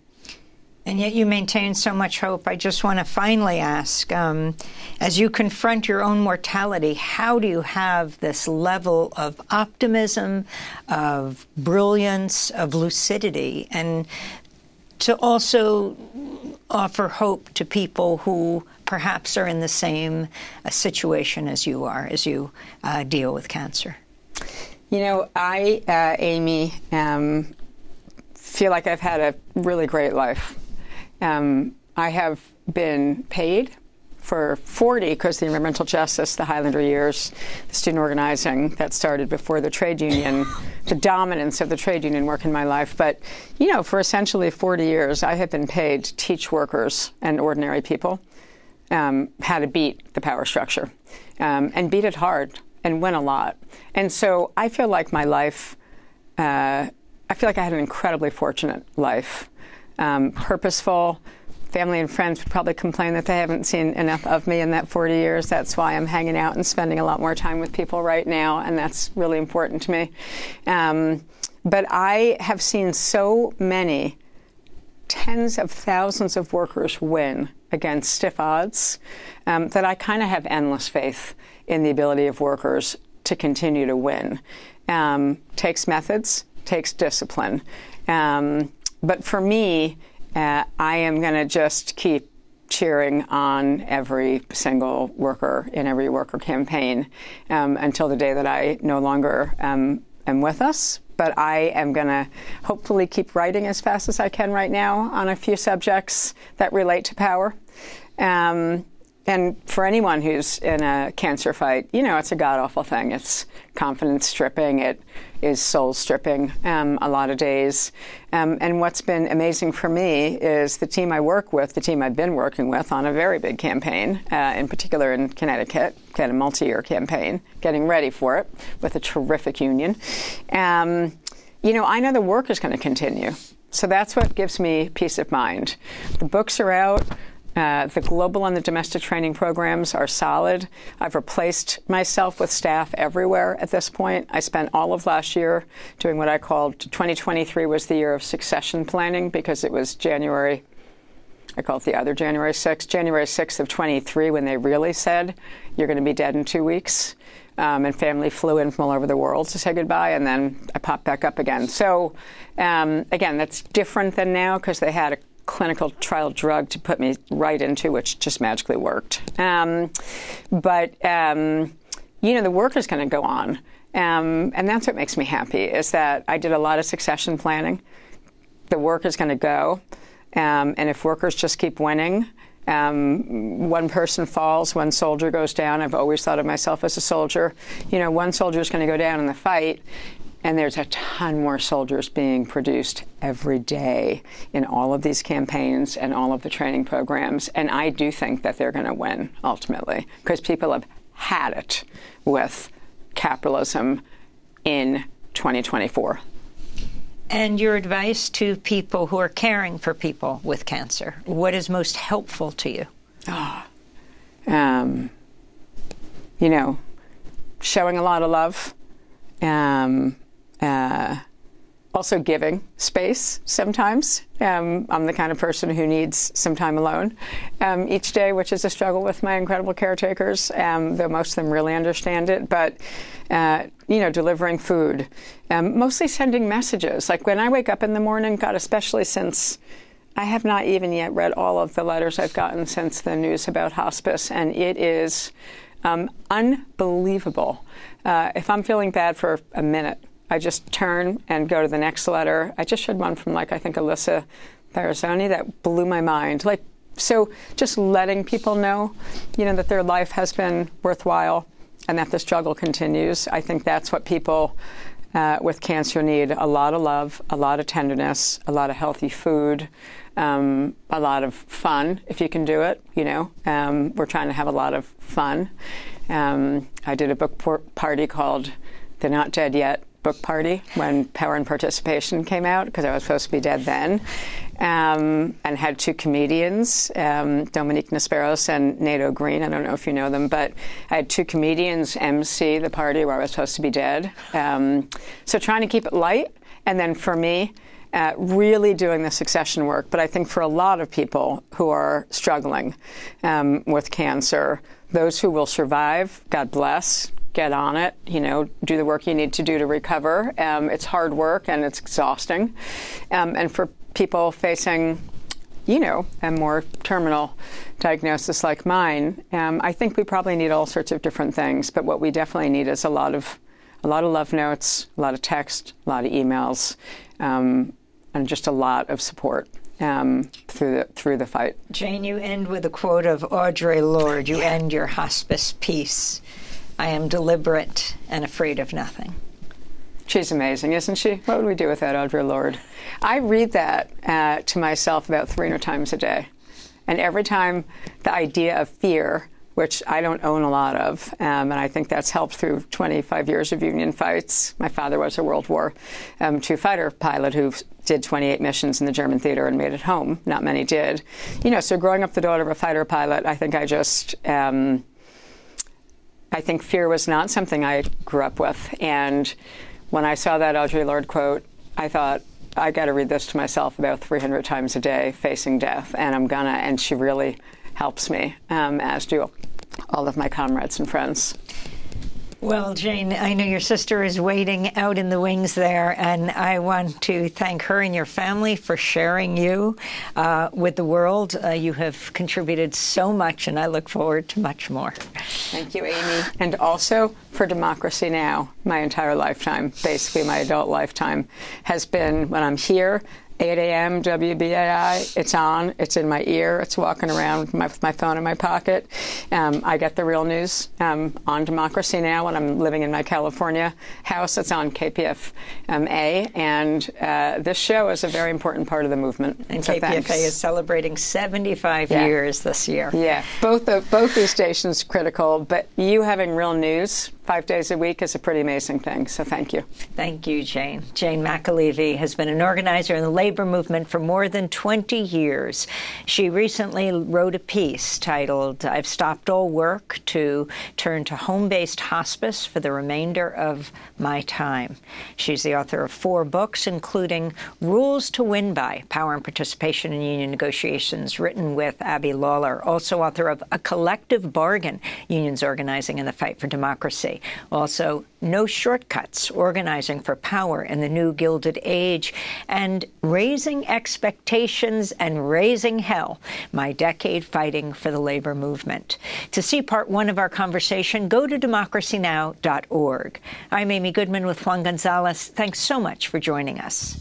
And yet you maintain so much hope. I just want to finally ask um, as you confront your own mortality, how do you have this level of optimism, of brilliance, of lucidity, and to also offer hope to people who perhaps are in the same uh, situation as you are as you uh, deal with cancer? You know, I, uh, Amy, um, feel like I've had a really great life. Um, I have been paid for 40 because the environmental justice, the Highlander years, the student organizing that started before the trade union, *laughs* the dominance of the trade union work in my life. But, you know, for essentially 40 years, I have been paid to teach workers and ordinary people um, how to beat the power structure um, and beat it hard and win a lot. And so I feel like my life, uh, I feel like I had an incredibly fortunate life um, purposeful. Family and friends would probably complain that they haven't seen enough of me in that 40 years. That's why I'm hanging out and spending a lot more time with people right now, and that's really important to me. Um, but I have seen so many tens of thousands of workers win against stiff odds um, that I kind of have endless faith in the ability of workers to continue to win. Um, takes methods, takes discipline. Um, but for me, uh, I am going to just keep cheering on every single worker in every worker campaign um, until the day that I no longer um, am with us. But I am going to hopefully keep writing as fast as I can right now on a few subjects that relate to power. Um, and for anyone who's in a cancer fight, you know, it's a god awful thing. It's confidence stripping. It is soul stripping um, a lot of days. Um, and what's been amazing for me is the team I work with, the team I've been working with on a very big campaign, uh, in particular in Connecticut, had a multi year campaign, getting ready for it with a terrific union. Um, you know, I know the work is going to continue. So that's what gives me peace of mind. The books are out. Uh, the global and the domestic training programs are solid. I've replaced myself with staff everywhere at this point. I spent all of last year doing what I called 2023 was the year of succession planning because it was January I call it the other January 6th. January 6th of 23, when they really said, you're going to be dead in two weeks. Um, and family flew in from all over the world to say goodbye, and then I popped back up again. So, um, again, that's different than now because they had a clinical trial drug to put me right into, which just magically worked. Um, but, um, you know, the work is going to go on. Um, and that's what makes me happy is that I did a lot of succession planning. The work is going to go. Um, and if workers just keep winning, um, one person falls, one soldier goes down. I've always thought of myself as a soldier. You know, one soldier is going to go down in the fight, and there's a ton more soldiers being produced every day in all of these campaigns and all of the training programs. And I do think that they're going to win ultimately because people have had it with capitalism in 2024. And your advice to people who are caring for people with cancer, what is most helpful to you? Oh, um, you know, showing a lot of love, um, uh, also giving space sometimes. Um, I'm the kind of person who needs some time alone um, each day, which is a struggle with my incredible caretakers, um, though most of them really understand it. But, uh, you know, delivering food, um, mostly sending messages. Like when I wake up in the morning, God, especially since I have not even yet read all of the letters I've gotten since the news about hospice, and it is um, unbelievable. Uh, if I'm feeling bad for a minute, I just turn and go to the next letter. I just read one from, like, I think Alyssa Barazoni that blew my mind. Like, so just letting people know, you know, that their life has been worthwhile and that the struggle continues. I think that's what people uh, with cancer need a lot of love, a lot of tenderness, a lot of healthy food, um, a lot of fun, if you can do it. You know, um, we're trying to have a lot of fun. Um, I did a book party called They're Not Dead Yet book party when Power and Participation came out because I was supposed to be dead then, um, and had two comedians, um, Dominique Nesperos and Nato Green. I don't know if you know them, but I had two comedians MC the party where I was supposed to be dead. Um, so trying to keep it light, and then for me. Uh, really doing the succession work, but I think for a lot of people who are struggling um, with cancer, those who will survive, God bless, get on it, you know, do the work you need to do to recover. Um, it's hard work and it's exhausting. Um, and for people facing, you know, a more terminal diagnosis like mine, um, I think we probably need all sorts of different things. But what we definitely need is a lot of a lot of love notes, a lot of text, a lot of emails, um, and just a lot of support. Um, through the through the fight. Jane, you end with a quote of Audre Lorde. You end your hospice piece. I am deliberate and afraid of nothing. She's amazing, isn't she? What would we do without Audre Lorde? I read that uh, to myself about 300 times a day. And every time the idea of fear, which I don't own a lot of, um, and I think that's helped through 25 years of union fights. My father was a World War um, II fighter pilot who did 28 missions in the German theater and made it home. Not many did. You know, so growing up the daughter of a fighter pilot, I think I just. Um, I think fear was not something I grew up with. And when I saw that Audre Lorde quote, I thought, I got to read this to myself about 300 times a day, facing death, and I'm gonna. And she really helps me, um, as do all of my comrades and friends. Well, Jane, I know your sister is waiting out in the wings there, and I want to thank her and your family for sharing you uh, with the world. Uh, you have contributed so much, and I look forward to much more. Thank you, Amy. And also for Democracy Now! My entire lifetime, basically my adult lifetime, has been when I'm here 8 a.m. WBAI. It's on. It's in my ear. It's walking around with my, with my phone in my pocket. Um, I get the real news um, on Democracy Now! when I'm living in my California house. It's on KPFA, um, and uh, this show is a very important part of the movement. And so KPFA thanks. is celebrating 75 Yeah. years this year. Yeah, both the, both these stations critical, but you having real news five days a week is a pretty amazing thing. So thank you. Thank you, Jane. Jane McAlevey has been an organizer in the labor movement for more than 20 years. She recently wrote a piece titled, I've Stopped All Work to Turn to Home Based Hospice for the Remainder of My Time. She's the author of four books, including Rules to Win By Power and Participation in Union Negotiations, written with Abby Lawlor, also author of A Collective Bargain Unions Organizing in the Fight for Democracy. Also, No Shortcuts, Organizing for Power in the New Gilded Age, and Raising Expectations and Raising Hell, My Decade Fighting for the Labor Movement. To see part one of our conversation, go to democracynow.org. I'm Amy Goodman with Juan Gonzalez. Thanks so much for joining us.